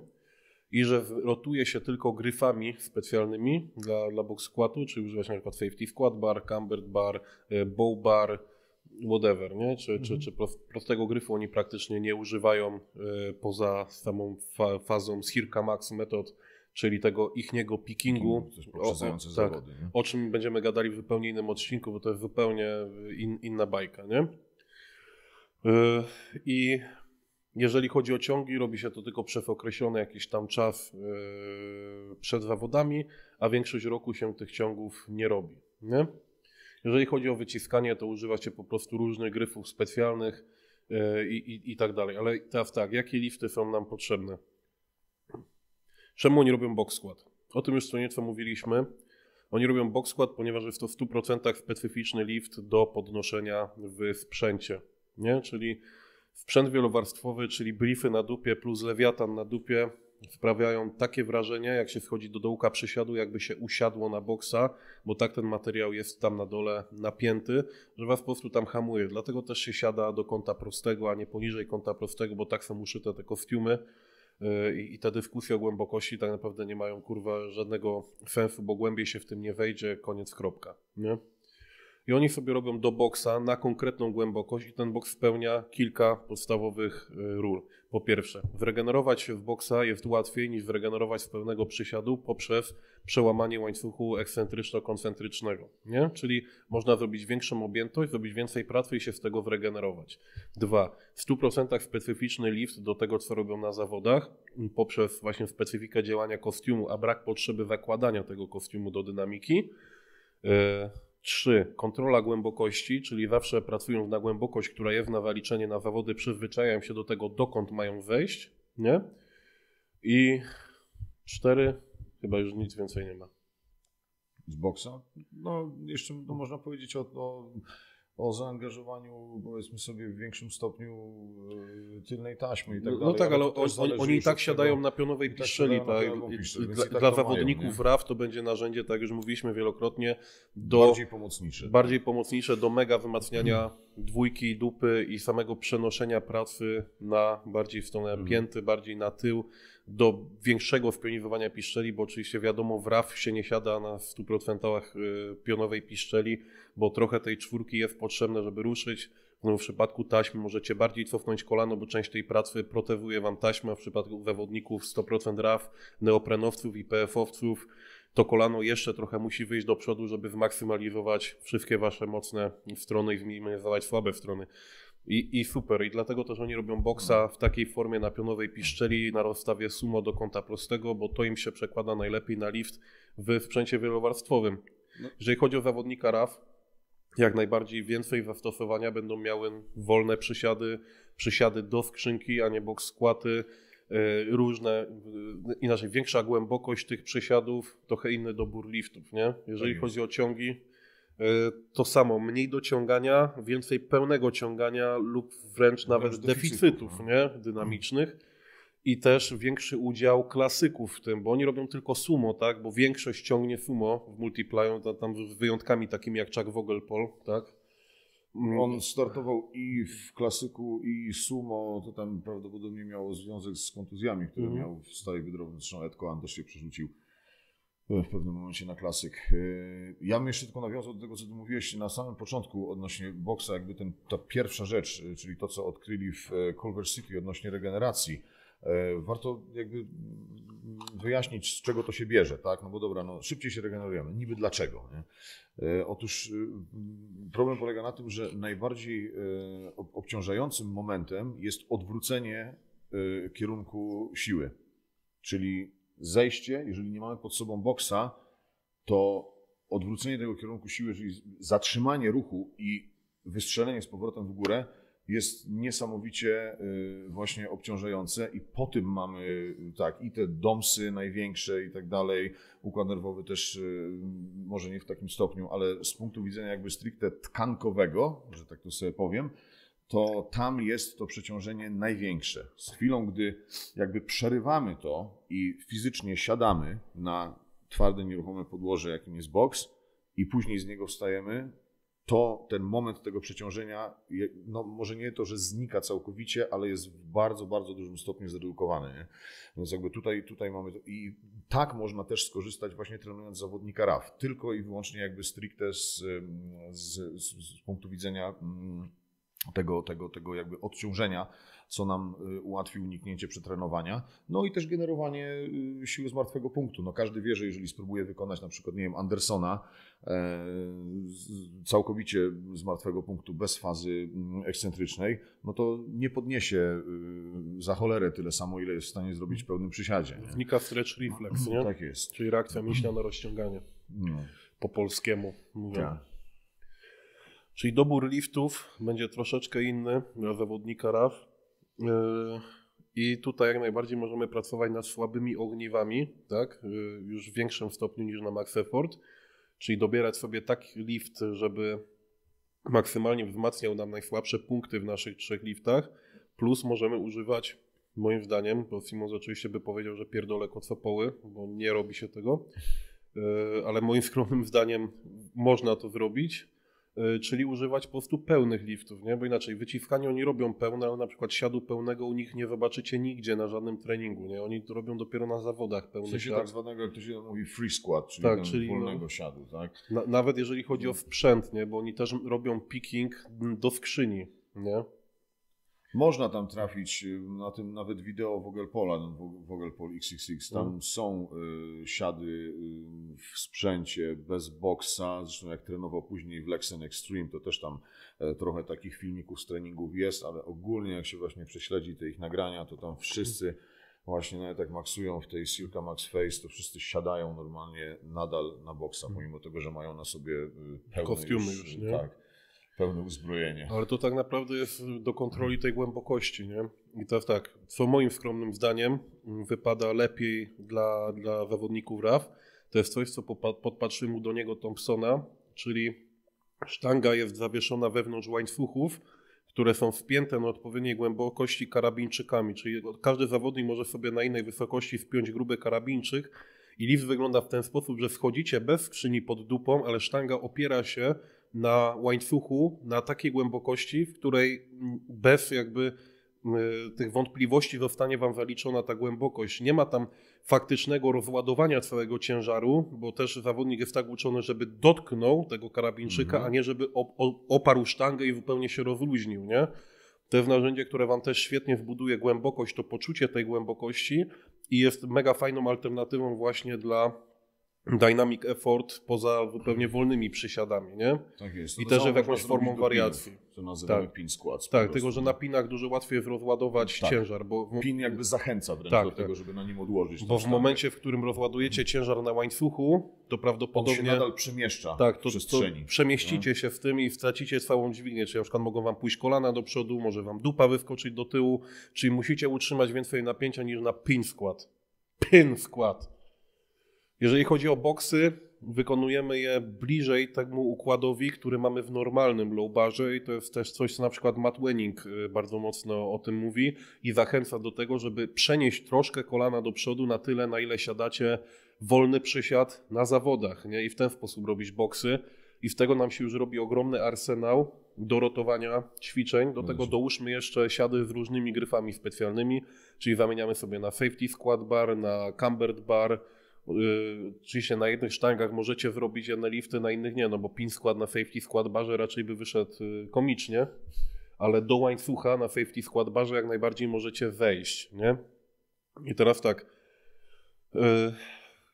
I że rotuje się tylko gryfami specjalnymi dla, dla box squatu, czy używać na przykład safety squat bar, cambered bar, e, bow bar, whatever, nie? Czy, mhm. czy, czy prostego gryfu oni praktycznie nie używają e, poza samą fa fazą Sirka Max metod czyli tego ichniego pickingu, o, o, tak, o czym będziemy gadali w zupełnie innym odcinku, bo to jest zupełnie in, inna bajka, nie? Yy, I jeżeli chodzi o ciągi, robi się to tylko przez określony jakiś tam czas yy, przed zawodami, a większość roku się tych ciągów nie robi, nie? Jeżeli chodzi o wyciskanie, to używa się po prostu różnych gryfów specjalnych i, i, i tak dalej. Ale teraz tak, jakie lifty są nam potrzebne? Czemu oni robią box skład? O tym już co nieco mówiliśmy. Oni robią box skład, ponieważ jest to w 100% specyficzny lift do podnoszenia w sprzęcie. Nie? Czyli sprzęt wielowarstwowy, czyli briefy na dupie plus lewiatan na dupie sprawiają takie wrażenie, jak się wchodzi do dołka przysiadu, jakby się usiadło na boksa, bo tak ten materiał jest tam na dole napięty, że was po prostu tam hamuje. Dlatego też się siada do kąta prostego, a nie poniżej kąta prostego, bo tak są uszyte te kostiumy i, i te dyskusje o głębokości tak naprawdę nie mają kurwa żadnego sensu, bo głębiej się w tym nie wejdzie, koniec, kropka. Nie? I oni sobie robią do boksa na konkretną głębokość i ten boks spełnia kilka podstawowych y, ról. Po pierwsze, zregenerować się w boksa jest łatwiej niż zregenerować z pełnego przysiadu poprzez przełamanie łańcuchu ekscentryczno-koncentrycznego. Nie? Czyli można zrobić większą objętość, zrobić więcej pracy i się z tego zregenerować. Dwa, w 100% specyficzny lift do tego, co robią na zawodach, poprzez właśnie specyfikę działania kostiumu, a brak potrzeby zakładania tego kostiumu do dynamiki. Yy, Trzy, kontrola głębokości, czyli zawsze pracują na głębokość, która jest na zaliczenie na zawody, przyzwyczajają się do tego, dokąd mają wejść, nie? I cztery, chyba już nic więcej nie ma. Z boksa? No, jeszcze no, można powiedzieć o, o o zaangażowaniu, powiedzmy sobie, w większym stopniu e, tylnej taśmy i tak no, dalej. No tak, ale, ale oni i tak siadają na pionowej tak piszczeli. Tak, dla, tak dla zawodników RAW to będzie narzędzie, tak jak już mówiliśmy wielokrotnie, do, bardziej pomocnicze. Bardziej pomocnicze do mega wymacniania dwójki, dupy i samego przenoszenia pracy na bardziej w stronę mhm. pięty, bardziej na tył do większego wpioniwowania piszczeli, bo oczywiście wiadomo, w RAF się nie siada na 100% y, pionowej piszczeli, bo trochę tej czwórki jest potrzebne, żeby ruszyć. No w przypadku taśmy możecie bardziej cofnąć kolano, bo część tej pracy protewuje Wam taśma. W przypadku zawodników 100% RAF, neoprenowców i PF-owców to kolano jeszcze trochę musi wyjść do przodu, żeby zmaksymalizować wszystkie Wasze mocne strony i zminimalizować słabe strony. I, I super, i dlatego też oni robią boksa w takiej formie na pionowej piszczeli na rozstawie sumo do kąta prostego, bo to im się przekłada najlepiej na lift w sprzęcie wielowarstwowym. No. Jeżeli chodzi o zawodnika RAF, jak najbardziej więcej zastosowania będą miały wolne przysiady, przysiady do skrzynki, a nie box skłaty, e, różne, e, inaczej większa głębokość tych przysiadów, trochę inny dobór liftów, nie? Jeżeli Tak chodzi o ciągi, to samo, mniej dociągania, więcej pełnego ciągania lub wręcz nawet deficytów, no. nie? dynamicznych. I też większy udział klasyków w tym, bo oni robią tylko sumo, tak? Bo większość ciągnie sumo w multiplayu, ta- tam z wyjątkami takimi jak Chuck Vogelpol, tak? Mm, On startował i w klasyku, i sumo. To tam prawdopodobnie miało związek z kontuzjami, które Mhm. miał w stałej wydrowie. Zresztą Edko też się przerzucił e, w pewnym momencie na klasyk. E, Ja bym jeszcze tylko nawiązał do tego, co ty mówiłeś na samym początku odnośnie boksa, jakby ten, ta pierwsza rzecz, e, czyli to, co odkryli w e, Culver City odnośnie regeneracji. E, Warto jakby wyjaśnić, z czego to się bierze, tak? No bo dobra, no szybciej się regenerujemy. Niby dlaczego? Nie? E, Otóż e, problem polega na tym, że najbardziej e, ob- obciążającym momentem jest odwrócenie e, kierunku siły. Czyli zejście, jeżeli nie mamy pod sobą boksa, to odwrócenie tego kierunku siły, czyli zatrzymanie ruchu i wystrzelenie z powrotem w górę jest niesamowicie y, właśnie obciążające i po tym mamy y, tak i te domsy największe i tak dalej, układ nerwowy też y, może nie w takim stopniu, ale z punktu widzenia jakby stricte tkankowego, że tak to sobie powiem, to tam jest to przeciążenie największe. Z chwilą, gdy jakby przerywamy to i fizycznie siadamy na twarde, nieruchome podłoże, jakim jest boks i później z niego wstajemy, to ten moment tego przeciążenia, no może nie to, że znika całkowicie, ale jest w bardzo, bardzo dużym stopniu zredukowany. Nie? Więc jakby tutaj, tutaj mamy to. I tak można też skorzystać właśnie trenując zawodnika RAF. Tylko i wyłącznie jakby stricte z, z, z, z punktu widzenia mm, tego, tego, tego jakby odciążenia, co nam y, ułatwi uniknięcie przetrenowania. No i też generowanie y, siły z martwego punktu. No każdy wie, że jeżeli spróbuje wykonać na przykład, nie wiem, Andersona e, całkowicie z martwego punktu, bez fazy mm, ekscentrycznej, no to nie podniesie y, za cholerę tyle samo, ile jest w stanie zrobić w pełnym przysiadzie. Nie? Wnika stretch reflex, nie? Tak jest. Czyli reakcja mięśnia na rozciąganie, No. po polskiemu mówię. Tak. Czyli dobór liftów będzie troszeczkę inny dla zawodnika RAF. Yy, I tutaj jak najbardziej możemy pracować nad słabymi ogniwami, tak? Yy, już w większym stopniu niż na Max Effort. Czyli dobierać sobie taki lift, żeby maksymalnie wzmacniał nam najsłabsze punkty w naszych trzech liftach. Plus możemy używać, moim zdaniem, bo Simon oczywiście by powiedział, że pierdolę kocopoły, bo nie robi się tego. Yy, Ale moim skromnym zdaniem można to zrobić. Y, czyli używać po prostu pełnych liftów, nie? bo inaczej wyciskanie oni robią pełne, ale na przykład siadu pełnego u nich nie zobaczycie nigdzie na żadnym treningu, nie? oni to robią dopiero na zawodach W pełnych sensie siad. tak zwanego, jak to się mówi, free squat, czyli, Tak, czyli, wolnego no. siadu, tak? Na, nawet jeżeli chodzi o sprzęt, nie? bo oni też robią picking do skrzyni, nie? Można tam trafić y, na tym nawet wideo Vogelpola, Vogelpol XXX. Tam Mhm. są y, siady y, w sprzęcie bez boksa. Zresztą jak trenował później w Lexen Extreme, to też tam e, trochę takich filmików z treningów jest, ale ogólnie jak się właśnie prześledzi te ich nagrania, to tam wszyscy właśnie nawet jak maksują w tej Silka Max Face, to wszyscy siadają normalnie nadal na boksa, pomimo tego, że mają na sobie y, pełne Kostiumy już, nie? Tak, pełne uzbrojenie. Ale to tak naprawdę jest do kontroli tej głębokości, nie? I teraz tak, co moim skromnym zdaniem wypada lepiej dla, dla zawodników RAF, to jest coś, co podpatrzył mu do niego Thompsona, czyli sztanga jest zawieszona wewnątrz łańcuchów, które są wpięte na odpowiedniej głębokości karabinczykami, czyli każdy zawodnik może sobie na innej wysokości wpiąć gruby karabinczyk i lift wygląda w ten sposób, że wchodzicie bez skrzyni pod dupą, ale sztanga opiera się na łańcuchu na takiej głębokości, w której bez jakby y, tych wątpliwości zostanie Wam zaliczona ta głębokość. Nie ma tam faktycznego rozładowania całego ciężaru, bo też zawodnik jest tak uczony, żeby dotknął tego karabinczyka, Mhm. a nie żeby oparł sztangę i zupełnie się rozluźnił, nie? To jest narzędzie, które Wam też świetnie wbuduje głębokość, to poczucie tej głębokości i jest mega fajną alternatywą właśnie dla dynamic effort poza zupełnie wolnymi przysiadami, nie? Tak jest. I To też w jakąś formą wariacji. Co nazywamy Tak. pin po Tak, tylko że na pinach dużo łatwiej rozładować Tak. ciężar, bo w, Pin jakby zachęca wręcz Tak, do tak. tego, żeby na nim odłożyć. bo w momencie, w którym rozładujecie ciężar na łańcuchu, to on się prawdopodobnie nadal przemieszcza tak, to, to przemieścicie się w tym i stracicie całą dźwignię, czyli na przykład mogą wam pójść kolana do przodu, może wam dupa wyskoczyć do tyłu, czyli musicie utrzymać więcej napięcia niż na pin skład. Pin skład. Jeżeli chodzi o boksy, wykonujemy je bliżej temu układowi, który mamy w normalnym low barze i to jest też coś, co na przykład Matt Wenning y, bardzo mocno o tym mówi i zachęca do tego, żeby przenieść troszkę kolana do przodu na tyle, na ile siadacie wolny przysiad na zawodach nie? i w ten sposób robić boksy i z tego nam się już robi ogromny arsenał do rotowania ćwiczeń. Do tego dołóżmy jeszcze siady z różnymi gryfami specjalnymi, czyli zamieniamy sobie na safety squat bar, na cambered bar, Oczywiście na jednych sztangach możecie zrobić jedne lifty, na innych nie, no bo pin skład na safety skład barze raczej by wyszedł yy, komicznie, ale do łańcucha na safety skład barze jak najbardziej możecie wejść, nie? I teraz tak, yy,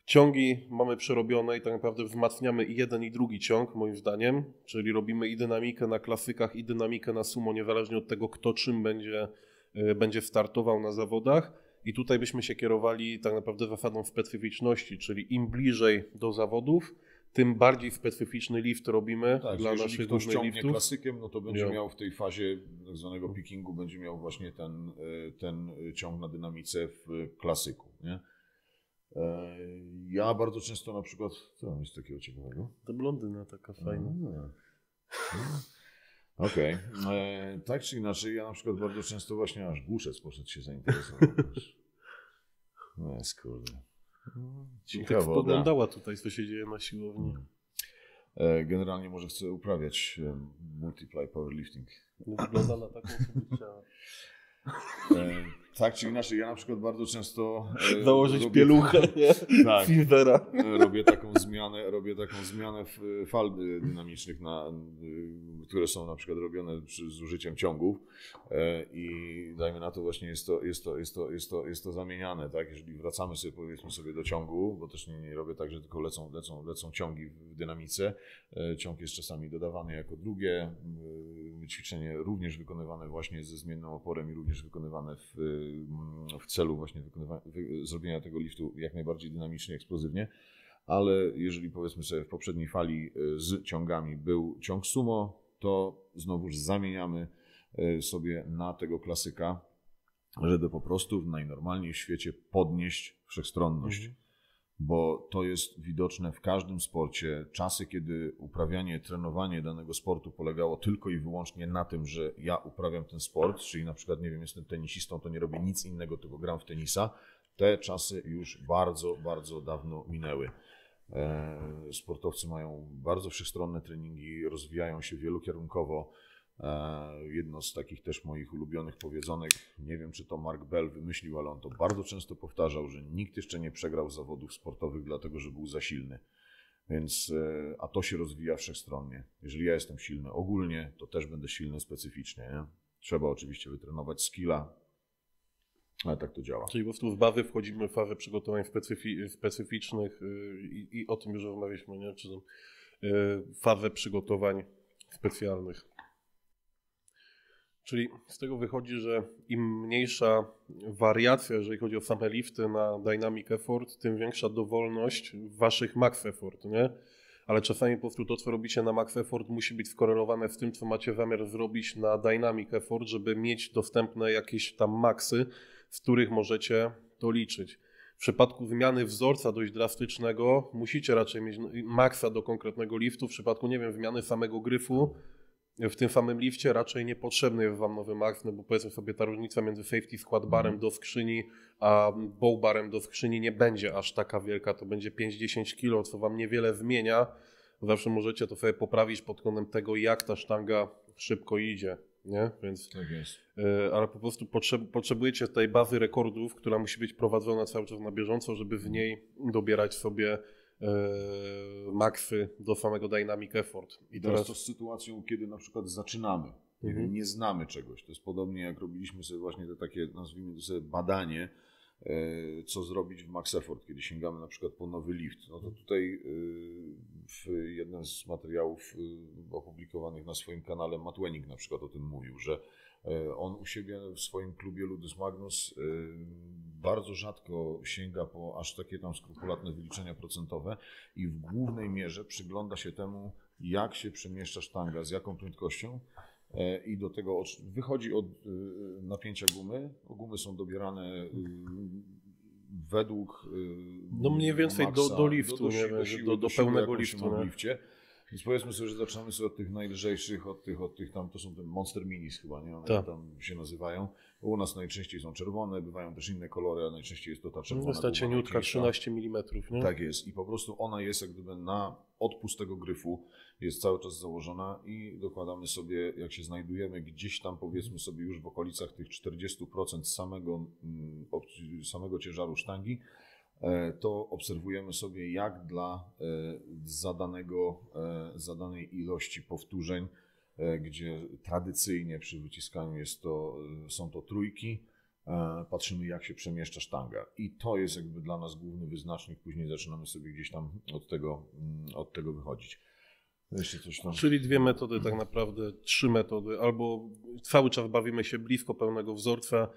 ciągi mamy przerobione i tak naprawdę wzmacniamy i jeden i drugi ciąg moim zdaniem, czyli robimy i dynamikę na klasykach i dynamikę na sumo, niezależnie od tego kto czym będzie, będzie startował na zawodach. I tutaj byśmy się kierowali tak naprawdę zasadą specyficzności, czyli im bliżej do zawodów, tym bardziej specyficzny lift robimy Tak, dla naszych różnych liftów. klasykiem, no to będzie miał w tej fazie tak zwanego pickingu, będzie miał właśnie ten, e, ten ciąg na dynamice w klasyku. Nie? E, Ja bardzo często na przykład. Co tam jest takiego ciekawego? To blondyna taka fajna. A. Okej. E, Tak czy inaczej, ja na przykład bardzo często właśnie aż głuszec poszedł się zainteresować. No jest kurde. Cicha tak woda. spoglądała tutaj, co się dzieje na siłowni. E, Generalnie może chcę uprawiać e, multiply powerlifting. Wygląda na taką, co by chciała. E, Tak czy inaczej, ja na przykład bardzo często. e, Założyć robię- pieluchę, nie? Tak. Fivera. E, Robię taką zmianę, robię taką zmianę w e, fal dy- dynamicznych, na, y, które są na przykład robione przy, z użyciem ciągów E, i dajmy na to właśnie jest to, jest to, jest to, jest to, jest to zamieniane, tak? Jeżeli wracamy sobie powiedzmy sobie do ciągu, bo też nie, nie robię tak, że tylko lecą, lecą, lecą ciągi w dynamice, E, ciąg jest czasami dodawany jako drugie, ćwiczenie również wykonywane właśnie ze zmiennym oporem i również wykonywane w, w celu właśnie zrobienia tego liftu jak najbardziej dynamicznie, eksplozywnie ale jeżeli powiedzmy sobie w poprzedniej fali y, z ciągami był ciąg sumo, to znowuż zamieniamy y, sobie na tego klasyka, żeby po prostu najnormalniej w świecie podnieść wszechstronność. Bo to jest widoczne w każdym sporcie. Czasy, kiedy uprawianie, trenowanie danego sportu polegało tylko i wyłącznie na tym, że ja uprawiam ten sport, czyli na przykład, nie wiem, jestem tenisistą, to nie robię nic innego, tylko gram w tenisa. Te czasy już bardzo, bardzo dawno minęły. E, Sportowcy mają bardzo wszechstronne treningi, rozwijają się wielokierunkowo. E, Jedno z takich też moich ulubionych powiedzonek, nie wiem czy to Mark Bell wymyślił, ale on to bardzo często powtarzał, że nikt jeszcze nie przegrał zawodów sportowych dlatego, że był za silny. Więc, e, a to się rozwija wszechstronnie. Jeżeli ja jestem silny ogólnie, to też będę silny specyficznie. Nie? Trzeba oczywiście wytrenować skilla, ale tak to działa. Czyli po prostu w bawy wchodzimy w fazę przygotowań specyfi- specyficznych y, i, i o tym już rozmawialiśmy, nie? Czy tam, y, fazę przygotowań specjalnych. Czyli z tego wychodzi, że im mniejsza wariacja, jeżeli chodzi o same lifty na Dynamic Effort, tym większa dowolność waszych max effort, nie? Ale czasami po prostu to, co robicie na max effort, musi być skorelowane z tym, co macie zamiar zrobić na Dynamic Effort, żeby mieć dostępne jakieś tam maksy, z których możecie to liczyć. W przypadku wymiany wzorca dość drastycznego musicie raczej mieć maksa do konkretnego liftu. W przypadku, nie wiem, wymiany samego gryfu w tym samym lifcie raczej niepotrzebny jest Wam nowy max, no bo powiedzmy sobie ta różnica między safety squad barem do skrzyni, a bow barem do skrzyni nie będzie aż taka wielka, to będzie 5-10 kg, co Wam niewiele zmienia. Zawsze możecie to sobie poprawić pod kątem tego, jak ta sztanga szybko idzie, nie? Więc Tak jest. E, ale po prostu potrzeb, potrzebujecie tej bazy rekordów, która musi być prowadzona cały czas na bieżąco, żeby w niej dobierać sobie e, maksy do samego Dynamic Effort. I teraz to z sytuacją, kiedy na przykład zaczynamy, nie, Mhm. nie znamy czegoś. To jest podobnie jak robiliśmy sobie właśnie te takie, nazwijmy to sobie badanie, E, co zrobić w Max Effort, kiedy sięgamy na przykład po nowy lift. No to tutaj e, w jednym z materiałów opublikowanych na swoim kanale Matt Wenning na przykład o tym mówił, że on u siebie w swoim klubie Ludus Magnus bardzo rzadko sięga po aż takie tam skrupulatne wyliczenia procentowe i w głównej mierze przygląda się temu, jak się przemieszcza sztanga, z jaką prędkością E, i do tego wychodzi od e, napięcia gumy. Gumy są dobierane e, według. No mniej więcej do, do liftu, do, do, do, do pełnego liftu. W lifcie. Więc powiedzmy sobie, że zaczynamy sobie od tych najlżejszych, od tych, od tych tam, to są te Monster Minis chyba, nie? One tak. tam się nazywają. U nas najczęściej są czerwone, bywają też inne kolory, a najczęściej jest to ta czerwona. Jest ta cieniutka 13 mm, nie? Tak jest i po prostu ona jest jak gdyby na odpust tego gryfu, jest cały czas założona i dokładamy sobie, jak się znajdujemy gdzieś tam powiedzmy sobie już w okolicach tych 40% samego, mm, samego ciężaru sztangi, to obserwujemy sobie, jak dla e, zadanego, e, zadanej ilości powtórzeń, gdzie tradycyjnie przy wyciskaniu jest to, są to trójki, patrzymy jak się przemieszcza sztanga. I to jest jakby dla nas główny wyznacznik, później zaczynamy sobie gdzieś tam od tego, mm, od tego wychodzić. Czyli dwie metody tak naprawdę, trzy metody. Albo cały czas bawimy się blisko pełnego wzorca,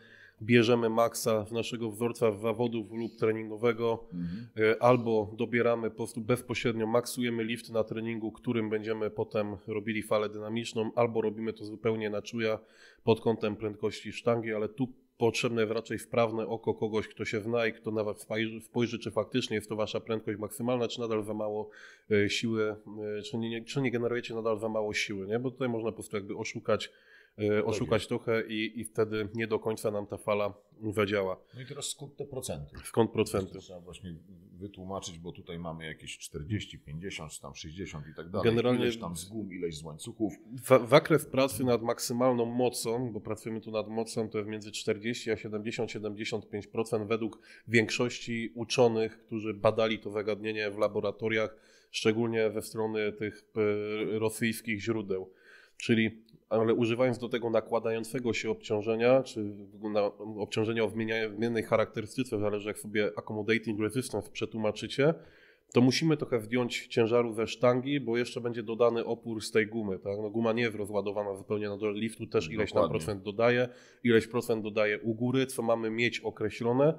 bierzemy maksa z naszego wzorca zawodów lub treningowego, mhm. E, albo dobieramy po prostu bezpośrednio, maksujemy lift na treningu, którym będziemy potem robili falę dynamiczną, albo robimy to zupełnie na czuja pod kątem prędkości sztangi, ale tu potrzebne jest raczej wprawne oko kogoś, kto się zna i kto nawet spojrzy, czy faktycznie jest to wasza prędkość maksymalna, czy nadal za mało e, siły, e, czy nie, czy nie generujecie nadal za mało siły, nie? bo tutaj można po prostu jakby oszukać oszukać trochę i, i wtedy nie do końca nam ta fala zadziała. No i teraz skąd te procenty? Skąd procenty? Trzeba właśnie wytłumaczyć, bo tutaj mamy jakieś 40, 50, czy tam 60 i tak dalej. Generalnie ileś tam z gum, ileś z łańcuchów. Zakres pracy nad maksymalną mocą, bo pracujemy tu nad mocą, to jest między 40 a 70-75% według większości uczonych, którzy badali to zagadnienie w laboratoriach, szczególnie ze strony tych e, rosyjskich źródeł. Czyli ale używając do tego nakładającego się obciążenia, czy obciążenia o zmiennej charakterystyce, zależy jak sobie accommodating resistance przetłumaczycie, to musimy trochę zdjąć ciężaru ze sztangi, bo jeszcze będzie dodany opór z tej gumy. Tak? No, guma nie jest rozładowana zupełnie na dole liftu, też ileś tam procent dodaje, ileś procent dodaje u góry, co mamy mieć określone,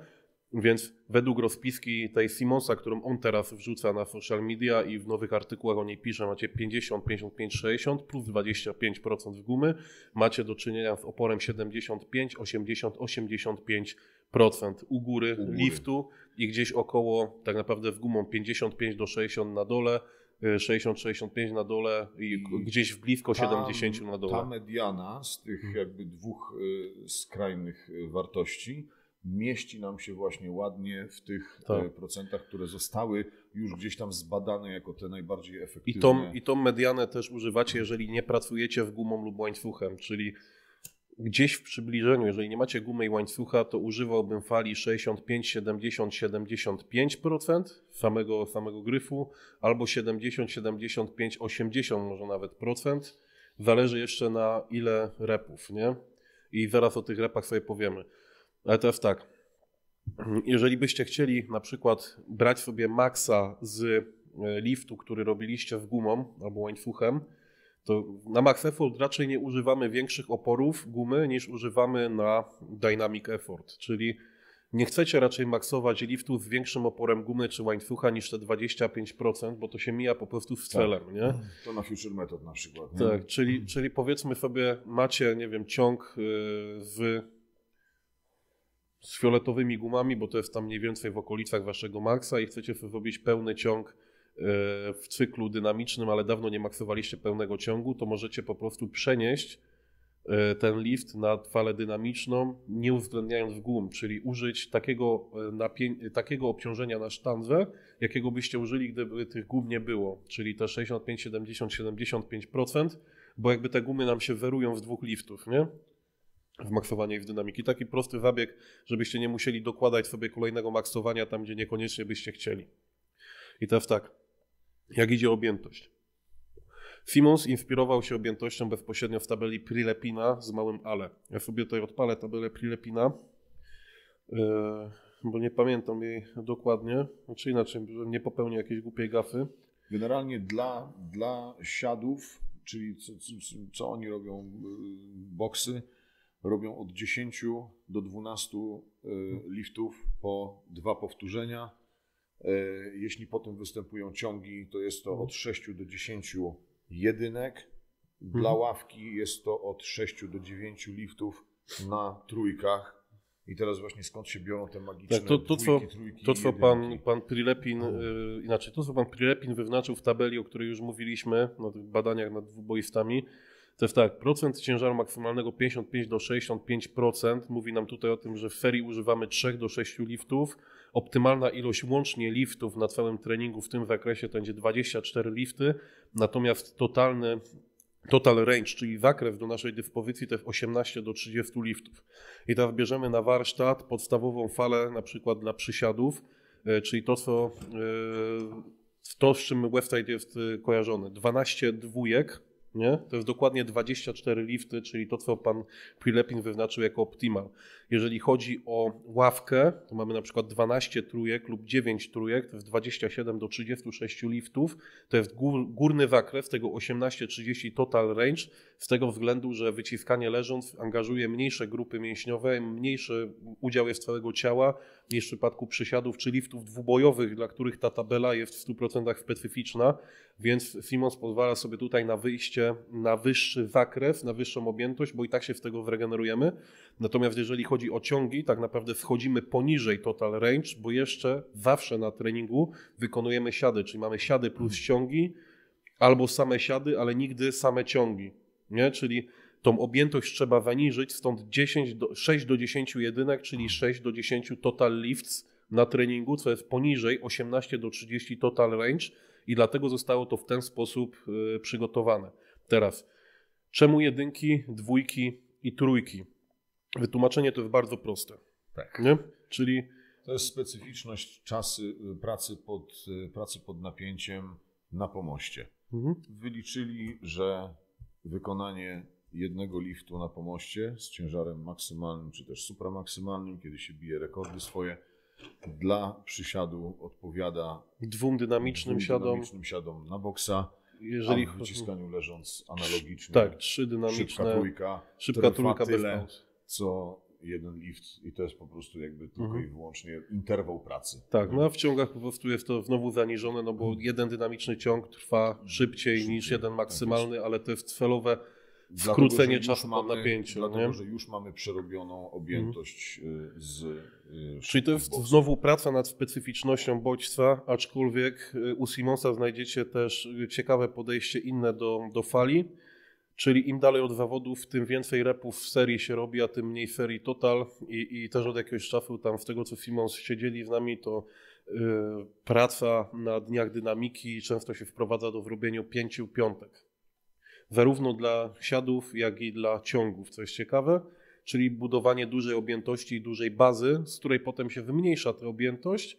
więc według rozpiski tej Simonsa, którą on teraz wrzuca na social media i w nowych artykułach o niej pisze, macie 50, 55, 60 plus 25% w gumy, macie do czynienia z oporem 75, 80, 85% u góry, u góry liftu i gdzieś około tak naprawdę w gumą 55 do 60 na dole, 60-65 na dole i, gdzieś w blisko ta, 70 na dole. Ta mediana z tych jakby dwóch y, skrajnych y, wartości mieści nam się właśnie ładnie w tych tak. E, procentach, które zostały już gdzieś tam zbadane jako te najbardziej efektywne. I tą, I tą medianę też używacie, jeżeli nie pracujecie w gumą lub łańcuchem, czyli gdzieś w przybliżeniu, jeżeli nie macie gumy i łańcucha, to używałbym fali 65, 70, 75% samego, samego gryfu, albo 70, 75, 80 może nawet procent. Zależy jeszcze na ile repów, nie? I zaraz o tych repach sobie powiemy. Ale teraz tak, jeżeli byście chcieli na przykład brać sobie maksa z e, liftu, który robiliście w gumą albo łańcuchem, to na Max Effort raczej nie używamy większych oporów gumy niż używamy na Dynamic Effort, czyli nie chcecie raczej maksować liftu z większym oporem gumy czy łańcucha niż te 25%, bo to się mija po prostu z celem, tak. nie? To na Future Method na przykład. Nie? Tak, czyli, czyli powiedzmy sobie macie, nie wiem, ciąg e, z fioletowymi gumami, bo to jest tam mniej więcej w okolicach waszego maksa i chcecie zrobić pełny ciąg e, w cyklu dynamicznym, ale dawno nie maksowaliście pełnego ciągu, to możecie po prostu przenieść e, ten lift na falę dynamiczną, nie uwzględniając gum, czyli użyć takiego, e, takiego obciążenia na sztandze, jakiego byście użyli, gdyby tych gum nie było, czyli te 65, 70, 75%, bo jakby te gumy nam się werują z dwóch liftów, nie? W maksowanie i w dynamiki. Taki prosty zabieg, żebyście nie musieli dokładać sobie kolejnego maksowania tam, gdzie niekoniecznie byście chcieli. I teraz tak, jak idzie objętość. Simons inspirował się objętością bezpośrednio w tabeli Prilepina z małym ale. Ja sobie tutaj odpalę tabelę Prilepina. Yy, bo nie pamiętam jej dokładnie, znaczy inaczej, żebym nie popełnił jakiejś głupiej gafy. Generalnie dla, dla siadów, czyli co, co, co oni robią, y, boksy, robią od 10 do 12 y, liftów po dwa powtórzenia. Y, Jeśli potem występują ciągi, to jest to od 6 do 10 jedynek. Dla Mhm. ławki jest to od 6 do 9 liftów na trójkach. I teraz właśnie skąd się biorą te magiczne Tak, to- to, co- dwójki, trójki To, co pan, pan Prilepin, y, inaczej, to, co pan Prilepin wyznaczył w tabeli, o której już mówiliśmy, na tych badaniach nad dwuboistami, to jest tak, procent ciężaru maksymalnego 55 do 65%. Mówi nam tutaj o tym, że w ferii używamy 3 do 6 liftów. Optymalna ilość łącznie liftów na całym treningu w tym zakresie to będzie 24 lifty, natomiast totalny total range, czyli zakres do naszej dyspozycji to jest 18 do 30 liftów. I teraz bierzemy na warsztat podstawową falę na przykład dla przysiadów, e, czyli to, co, e, to z czym website jest e, kojarzony. 12 dwójek, nie? to jest dokładnie 24 lifty, czyli to, co pan Prilepin wyznaczył jako optimal. Jeżeli chodzi o ławkę, to mamy na przykład 12 trójek lub 9 trójek, to jest 27 do 36 liftów. To jest gór, górny zakres tego 18-30 total range, z tego względu, że wyciskanie leżąc angażuje mniejsze grupy mięśniowe, mniejszy udział jest całego ciała niż w przypadku przysiadów czy liftów dwubojowych, dla których ta tabela jest w 100% specyficzna, więc Simons pozwala sobie tutaj na wyjście na wyższy zakres, na wyższą objętość, bo i tak się z tego zregenerujemy. Natomiast jeżeli chodzi o ciągi, tak naprawdę wchodzimy poniżej total range, bo jeszcze zawsze na treningu wykonujemy siady, czyli mamy siady plus ciągi, albo same siady, ale nigdy same ciągi. Nie? Czyli tą objętość trzeba zaniżyć, stąd 10 do, 6 do 10 jedynek, czyli 6 do 10 total lifts na treningu, co jest poniżej 18 do 30 total range i dlatego zostało to w ten sposób y, przygotowane. Teraz, czemu jedynki, dwójki i trójki? Wytłumaczenie to jest bardzo proste. Tak. Nie? Czyli To jest specyficzność czasy, y, pracy, pod, y, pracy pod napięciem na pomoście. mhm. Wyliczyli, że wykonanie jednego liftu na pomoście z ciężarem maksymalnym czy też supramaksymalnym, kiedy się bije rekordy swoje, dla przysiadu odpowiada dwóm dynamicznym dwóm siadom, dynamicznym siadom na boksa, jeżeli a w wyciskaniu leżąc analogicznie. Tak, trzy szybka dynamiczne, trójka, szybka trójka tyle, co jeden lift i to jest po prostu jakby tylko Mhm. i wyłącznie interwał pracy. Tak, no a w ciągach po prostu jest to znowu zaniżone, no bo jeden dynamiczny ciąg trwa szybciej niż Szybciej, jeden tak maksymalny, ale to jest celowe skrócenie czasu pod mamy- napięciem. Dlatego, nie? Że już mamy przerobioną objętość y, z y, Czyli to jest boksów. znowu praca nad specyficznością bodźca, aczkolwiek y, u Simonsa znajdziecie też ciekawe podejście inne do, do fali, czyli im dalej od zawodów, tym więcej repów w serii się robi, a tym mniej serii total i, i też od jakiegoś czasu tam z tego, co Simons siedzieli z nami, to y, praca na dniach dynamiki często się wprowadza do zrobienia pięciu piątek. Zarówno dla siadów, jak i dla ciągów, co jest ciekawe czyli budowanie dużej objętości i dużej bazy, z której potem się wymniejsza tę objętość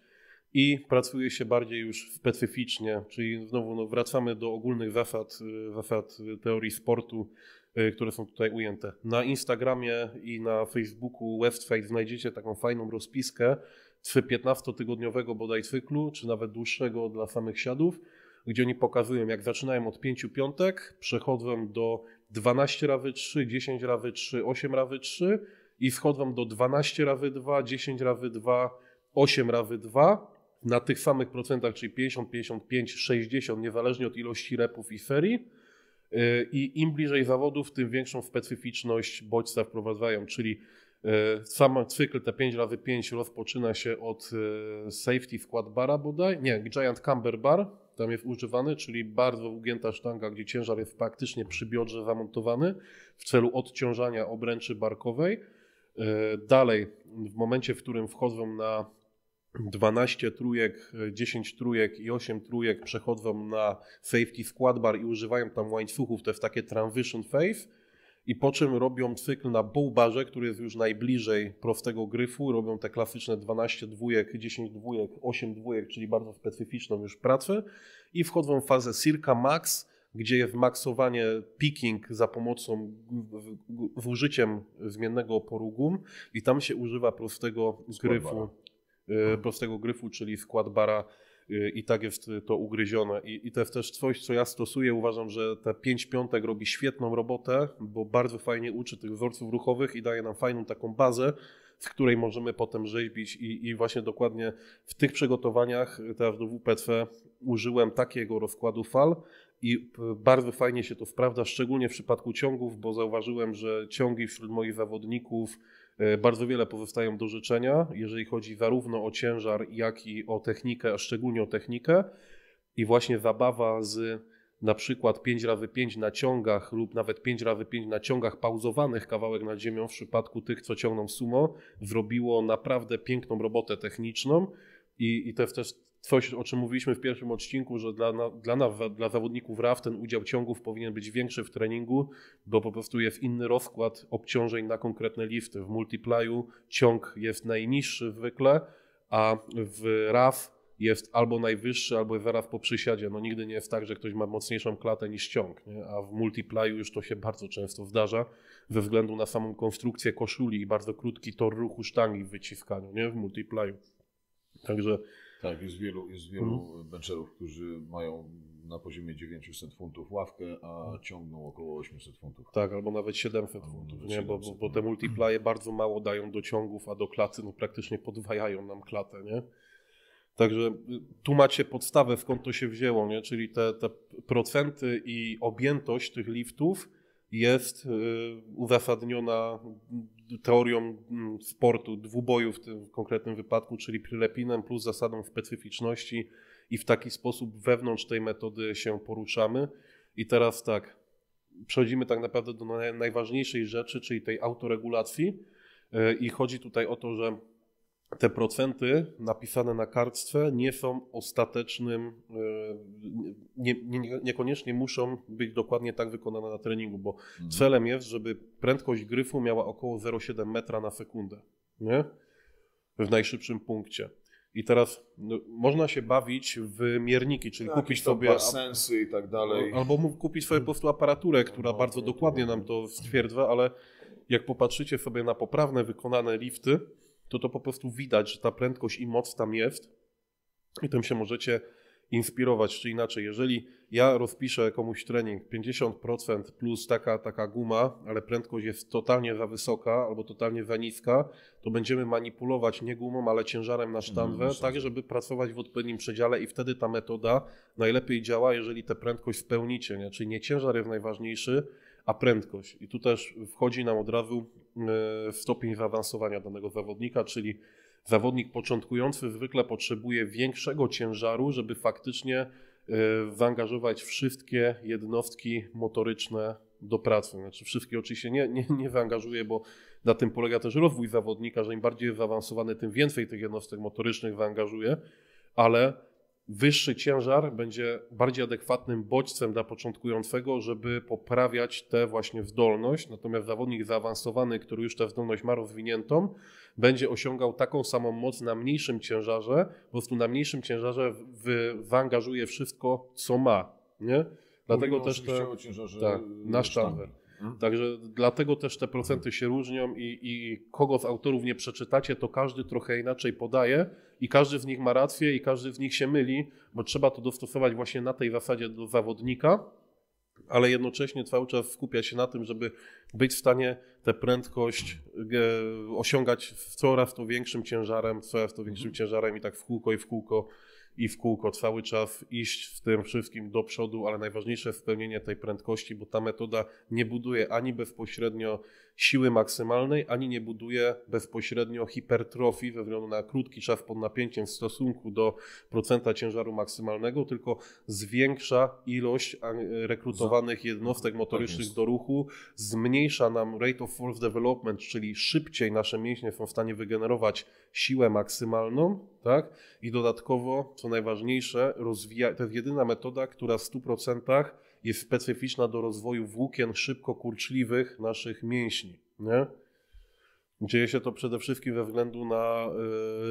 i pracuje się bardziej już specyficznie, czyli znowu no, wracamy do ogólnych zasad, y, zasad y, teorii sportu, y, które są tutaj ujęte. Na Instagramie i na Facebooku website znajdziecie taką fajną rozpiskę 15-tygodniowego bodaj cyklu, czy nawet dłuższego dla samych siadów, gdzie oni pokazują, jak zaczynają od 5 piątek, przechodzą do 12 razy 3, 10 razy 3, 8 razy 3 i wchodzą do 12 razy 2, 10 razy 2, 8 razy 2 na tych samych procentach, czyli 50, 55, 60, niezależnie od ilości repów i ferii. Yy, I im bliżej zawodów, tym większą specyficzność bodźca wprowadzają, czyli yy, sam cykl te 5 razy 5 rozpoczyna się od yy, safety wkład bara bodaj, nie, giant camber bar, tam jest używany, czyli bardzo ugięta sztanga, gdzie ciężar jest praktycznie przy biodrze zamontowany w celu odciążania obręczy barkowej. Yy, Dalej, w momencie, w którym wchodzą na 12 trójek, 10 trójek i 8 trójek przechodzą na safety skład bar i używają tam łańcuchów, to jest takie transition phase i po czym robią cykl na bull barze, który jest już najbliżej prostego gryfu, robią te klasyczne 12 dwójek, 10 dwójek, 8 dwójek, czyli bardzo specyficzną już pracę i wchodzą w fazę circa max, gdzie jest maksowanie picking za pomocą, z użyciem zmiennego oporu gum i tam się używa prostego Skład gryfu. bara. y, prostego gryfu, czyli skład bara i tak jest to ugryzione. I, I to jest też coś, co ja stosuję. Uważam, że te 5 piątek robi świetną robotę, bo bardzo fajnie uczy tych wzorców ruchowych i daje nam fajną taką bazę, z której możemy potem rzeźbić i, i właśnie dokładnie w tych przygotowaniach teraz do WPC użyłem takiego rozkładu fal i bardzo fajnie się to sprawdza, szczególnie w przypadku ciągów, bo zauważyłem, że ciągi wśród moich zawodników e, bardzo wiele pozostają do życzenia, jeżeli chodzi zarówno o ciężar, jak i o technikę, a szczególnie o technikę. I właśnie zabawa z na przykład 5x5 na ciągach lub nawet 5x5 na ciągach pauzowanych kawałek nad ziemią w przypadku tych, co ciągną sumo, zrobiło naprawdę piękną robotę techniczną i, i to jest też coś, o czym mówiliśmy w pierwszym odcinku, że dla, dla, dla zawodników RAF ten udział ciągów powinien być większy w treningu, bo po prostu jest inny rozkład obciążeń na konkretne lifty. W multiplyu ciąg jest najniższy zwykle, a w RAF jest albo najwyższy, albo zaraz po przysiadzie. No nigdy nie jest tak, że ktoś ma mocniejszą klatę niż ciąg, nie? a w multiplyu już to się bardzo często zdarza, ze względu na samą konstrukcję koszuli i bardzo krótki tor ruchu sztangi w wyciskaniu nie? w multiplyu. Także tak, jest wielu, jest wielu hmm. bencherów, którzy mają na poziomie 900 funtów ławkę, a mhm. ciągną około 800 funtów. Tak, albo nawet 700 albo funtów, nie? 700, bo, bo, te multiplaje bardzo mało dają do ciągów, a do klaty no, praktycznie podwajają nam klatę, nie? Także y, tu macie podstawę, skąd to się wzięło, nie? czyli te, te procenty i objętość tych liftów jest y, uzasadniona teorią mm, sportu, dwuboju w tym konkretnym wypadku, czyli prilepinem plus zasadą specyficzności i w taki sposób wewnątrz tej metody się poruszamy. I teraz tak, przechodzimy tak naprawdę do najważniejszej rzeczy, czyli tej autoregulacji y, i chodzi tutaj o to, że te procenty napisane na kartce nie są ostatecznym, e, nie, nie, niekoniecznie muszą być dokładnie tak wykonane na treningu, bo mhm. celem jest, żeby prędkość gryfu miała około 0,7 metra na sekundę, nie? W najszybszym punkcie. I teraz no, można się bawić w mierniki, czyli tak, kupić sobie. sensy i tak dalej. Albo kupić sobie po prostu aparaturę, która no, bardzo no, dokładnie nam to stwierdza, ale jak popatrzycie sobie na poprawne wykonane lifty, to to po prostu widać, że ta prędkość i moc tam jest i tym się możecie inspirować, czy inaczej, jeżeli ja rozpiszę komuś trening 50% plus taka, taka guma, ale prędkość jest totalnie za wysoka albo totalnie za niska, to będziemy manipulować nie gumą, ale ciężarem na sztanwę, no, tak żeby pracować w odpowiednim przedziale i wtedy ta metoda najlepiej działa, jeżeli tę prędkość spełnicie, nie? czyli nie ciężar jest najważniejszy, a prędkość. I tu też wchodzi nam od razu e, stopień zaawansowania danego zawodnika, czyli zawodnik początkujący zwykle potrzebuje większego ciężaru, żeby faktycznie e, zaangażować wszystkie jednostki motoryczne do pracy. Znaczy wszystkie oczywiście nie, nie, nie zaangażuje, bo na tym polega też rozwój zawodnika, że im bardziej jest zaawansowany, tym więcej tych jednostek motorycznych zaangażuje, ale wyższy ciężar będzie bardziej adekwatnym bodźcem dla początkującego, żeby poprawiać tę właśnie zdolność. Natomiast zawodnik zaawansowany, który już tę zdolność ma rozwiniętą, będzie osiągał taką samą moc na mniejszym ciężarze, po prostu na mniejszym ciężarze zaangażuje wszystko, co ma. Nie? Dlatego też te, tak, na sztangę. Mhm. Także dlatego też te procenty się różnią i, i kogo z autorów nie przeczytacie, to każdy trochę inaczej podaje i każdy z nich ma rację i każdy z nich się myli, bo trzeba to dostosować właśnie na tej zasadzie do zawodnika, ale jednocześnie cały czas skupia się na tym, żeby być w stanie tę prędkość e, osiągać coraz to większym ciężarem, coraz to większym mhm. ciężarem i tak w kółko i w kółko i w kółko cały czas iść w tym wszystkim do przodu, ale najważniejsze jest spełnienie tej prędkości, bo ta metoda nie buduje ani bezpośrednio siły maksymalnej, ani nie buduje bezpośrednio hipertrofii ze względu na krótki czas pod napięciem w stosunku do procenta ciężaru maksymalnego, tylko zwiększa ilość rekrutowanych jednostek tak motorycznych do ruchu, zmniejsza nam rate of force development, czyli szybciej nasze mięśnie są w stanie wygenerować siłę maksymalną, tak? I dodatkowo, co najważniejsze, rozwija, to jest jedyna metoda, która w 100% jest specyficzna do rozwoju włókien szybko kurczliwych naszych mięśni. Nie? Dzieje się to przede wszystkim ze względu na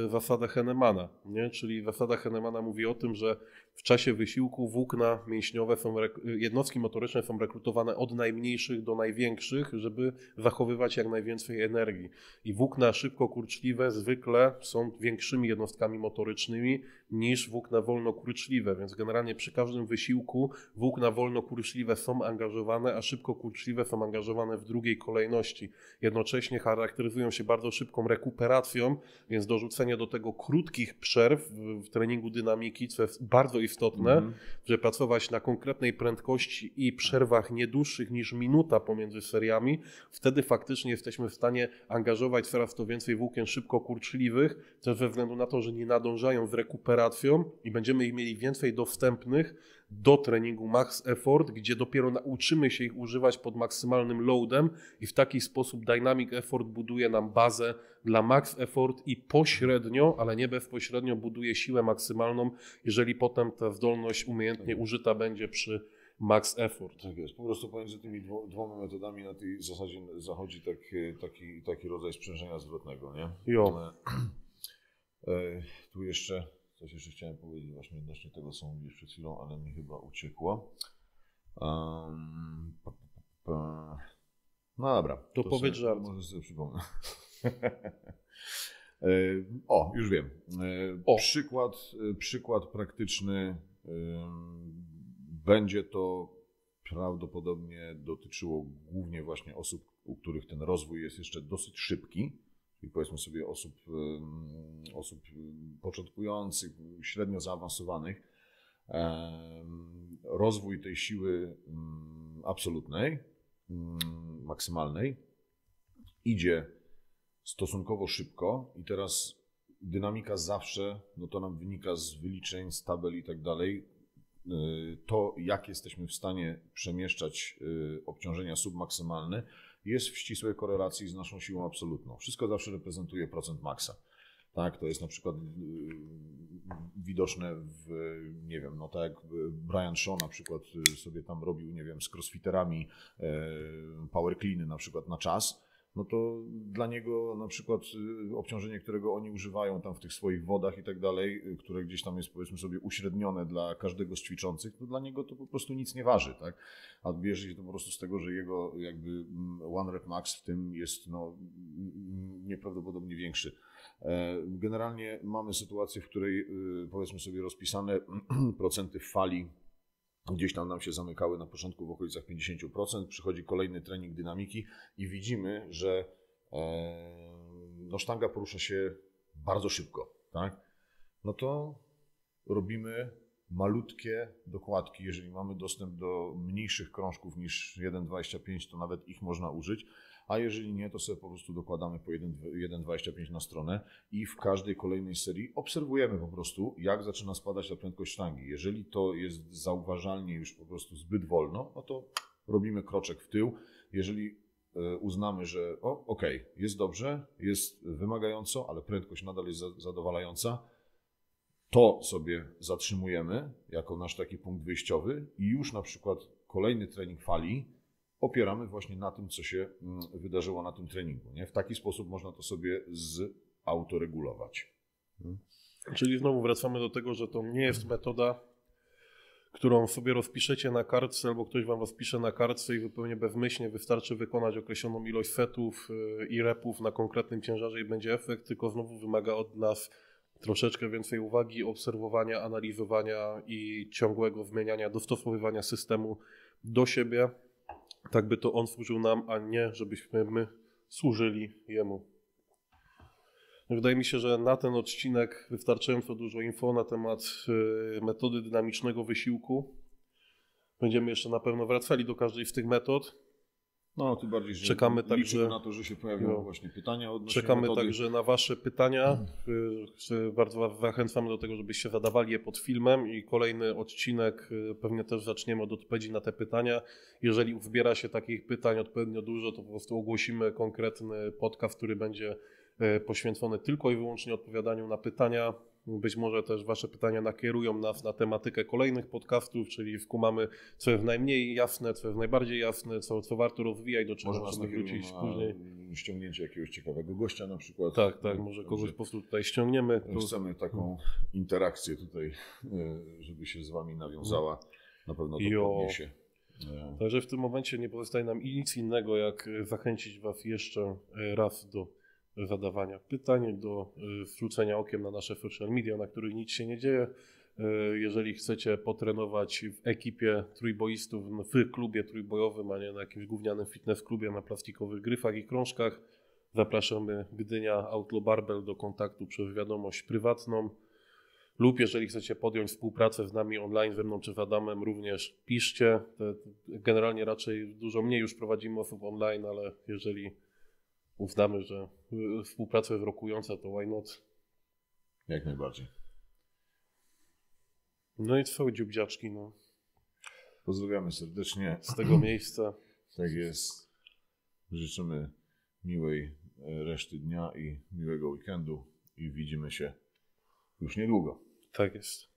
y, zasadę Hennemana, nie? czyli zasada Hennemana mówi o tym, że w czasie wysiłku włókna mięśniowe, są jednostki motoryczne są rekrutowane od najmniejszych do największych, żeby zachowywać jak najwięcej energii. I włókna szybko kurczliwe zwykle są większymi jednostkami motorycznymi niż włókna wolno-kurczliwe, więc generalnie przy każdym wysiłku włókna wolno-kurczliwe są angażowane, a szybko kurczliwe są angażowane w drugiej kolejności. Jednocześnie charakteryzują się bardzo szybką rekuperacją, więc dorzucenie do tego krótkich przerw w treningu dynamiki, co jest bardzo istotne, mm. że pracować na konkretnej prędkości i przerwach nie dłuższych niż minuta pomiędzy seriami, wtedy faktycznie jesteśmy w stanie angażować coraz to więcej włókien szybko kurczliwych, też ze względu na to, że nie nadążają z rekuperacją i będziemy ich mieli więcej dostępnych do treningu max effort, gdzie dopiero nauczymy się ich używać pod maksymalnym loadem i w taki sposób dynamic effort buduje nam bazę dla max effort i pośrednio, ale nie bezpośrednio buduje siłę maksymalną, jeżeli potem ta zdolność umiejętnie tak. użyta będzie przy max effort. Tak jest. Po prostu pomiędzy tymi dwoma metodami na tej zasadzie zachodzi taki, taki, taki rodzaj sprzężenia zwrotnego, nie? Jo. E, tu jeszcze Coś jeszcze chciałem powiedzieć właśnie odnośnie tego, co mówiłeś przed chwilą, ale mi chyba uciekło. Um, pa, pa, pa. No dobra. To, to powiedz żart. Może sobie przypomnę. E, o, już wiem. E, o. Przykład, e, przykład praktyczny. Będzie to prawdopodobnie dotyczyło głównie właśnie osób, u których ten rozwój jest jeszcze dosyć szybki czyli powiedzmy sobie osób, osób początkujących, średnio zaawansowanych, rozwój tej siły absolutnej, maksymalnej idzie stosunkowo szybko i teraz dynamika zawsze, no to nam wynika z wyliczeń, z tabel i tak dalej, y, to jak jesteśmy w stanie przemieszczać y, obciążenia submaksymalne, jest w ścisłej korelacji z naszą siłą absolutną. Wszystko zawsze reprezentuje procent maksa. Tak, to jest na przykład y, widoczne w, nie wiem, no tak jak Brian Shaw na przykład y, sobie tam robił, nie wiem, z crossfiterami e, power cleany na przykład na czas, no to dla niego na przykład y, obciążenie, którego oni używają tam w tych swoich wodach i tak dalej, y, które gdzieś tam jest powiedzmy sobie uśrednione dla każdego z ćwiczących, to dla niego to po prostu nic nie waży, tak? A bierze się to po prostu z tego, że jego jakby mm, one rep max w tym jest no, nieprawdopodobnie większy. E, generalnie mamy sytuację, w której y, powiedzmy sobie rozpisane procenty fali Gdzieś tam nam się zamykały na początku w okolicach 50%, przychodzi kolejny trening dynamiki i widzimy, że e, no, sztanga porusza się bardzo szybko, tak? No to robimy malutkie dokładki. Jeżeli mamy dostęp do mniejszych krążków niż 1,25, to nawet ich można użyć a jeżeli nie, to sobie po prostu dokładamy po 1,25 na stronę i w każdej kolejnej serii obserwujemy po prostu, jak zaczyna spadać ta prędkość sztangi. Jeżeli to jest zauważalnie już po prostu zbyt wolno, no to robimy kroczek w tył. Jeżeli e, uznamy, że o, ok, jest dobrze, jest wymagająco, ale prędkość nadal jest zadowalająca, to sobie zatrzymujemy jako nasz taki punkt wyjściowy i już na przykład kolejny trening fali opieramy właśnie na tym, co się mm, wydarzyło na tym treningu. Nie? W taki sposób można to sobie zautoregulować. Hmm. Czyli znowu wracamy do tego, że to nie jest metoda, którą sobie rozpiszecie na kartce, albo ktoś wam rozpisze na kartce i zupełnie bezmyślnie wystarczy wykonać określoną ilość setów y, i repów na konkretnym ciężarze i będzie efekt, tylko znowu wymaga od nas troszeczkę więcej uwagi, obserwowania, analizowania i ciągłego zmieniania, dostosowywania systemu do siebie, tak by to On służył nam, a nie żebyśmy my służyli Jemu. Wydaje mi się, że na ten odcinek wystarczająco dużo info na temat y, metody dynamicznego wysiłku. Będziemy jeszcze na pewno wracali do każdej z tych metod. No, tym bardziej, że czekamy także na to, że się pojawią no, właśnie pytania odnośnie Czekamy metody. także na Wasze pytania. Y, bardzo Was zachęcamy do tego, żebyście zadawali je pod filmem i kolejny odcinek y, pewnie też zaczniemy od odpowiedzi na te pytania. Jeżeli uzbiera się takich pytań odpowiednio dużo, to po prostu ogłosimy konkretny podcast, który będzie y, poświęcony tylko i wyłącznie odpowiadaniu na pytania. Być może też Wasze pytania nakierują nas na tematykę kolejnych podcastów, czyli wkumamy, co jest najmniej jasne, co jest najbardziej jasne, co, co warto rozwijać, do czego Może możemy wrócić później. ściągnięcie jakiegoś ciekawego gościa na przykład. Tak, tak, może kogoś po prostu tutaj ściągniemy. Chcemy taką interakcję tutaj, e, żeby się z Wami nawiązała. Na pewno to Jo. podniesie. Także w tym momencie nie pozostaje nam nic innego, jak zachęcić Was jeszcze raz do zadawania pytań, do e, wrzucenia okiem na nasze social media, na których nic się nie dzieje. E, Jeżeli chcecie potrenować w ekipie trójboistów, w klubie trójbojowym, a nie na jakimś gównianym fitness klubie na plastikowych gryfach i krążkach, zapraszamy Gdynia Outlaw Barbell do kontaktu przez wiadomość prywatną. Lub jeżeli chcecie podjąć współpracę z nami online, ze mną czy z Adamem, również piszcie. Generalnie raczej dużo mniej już prowadzimy osób online, ale jeżeli uznamy, że y, współpraca jest rokująca, to why not? Jak najbardziej. No i co, dziubdziaczki, no, Pozdrawiamy serdecznie. z tego miejsca. Tak jest. Życzymy miłej e, reszty dnia i miłego weekendu i widzimy się już niedługo. Tak jest.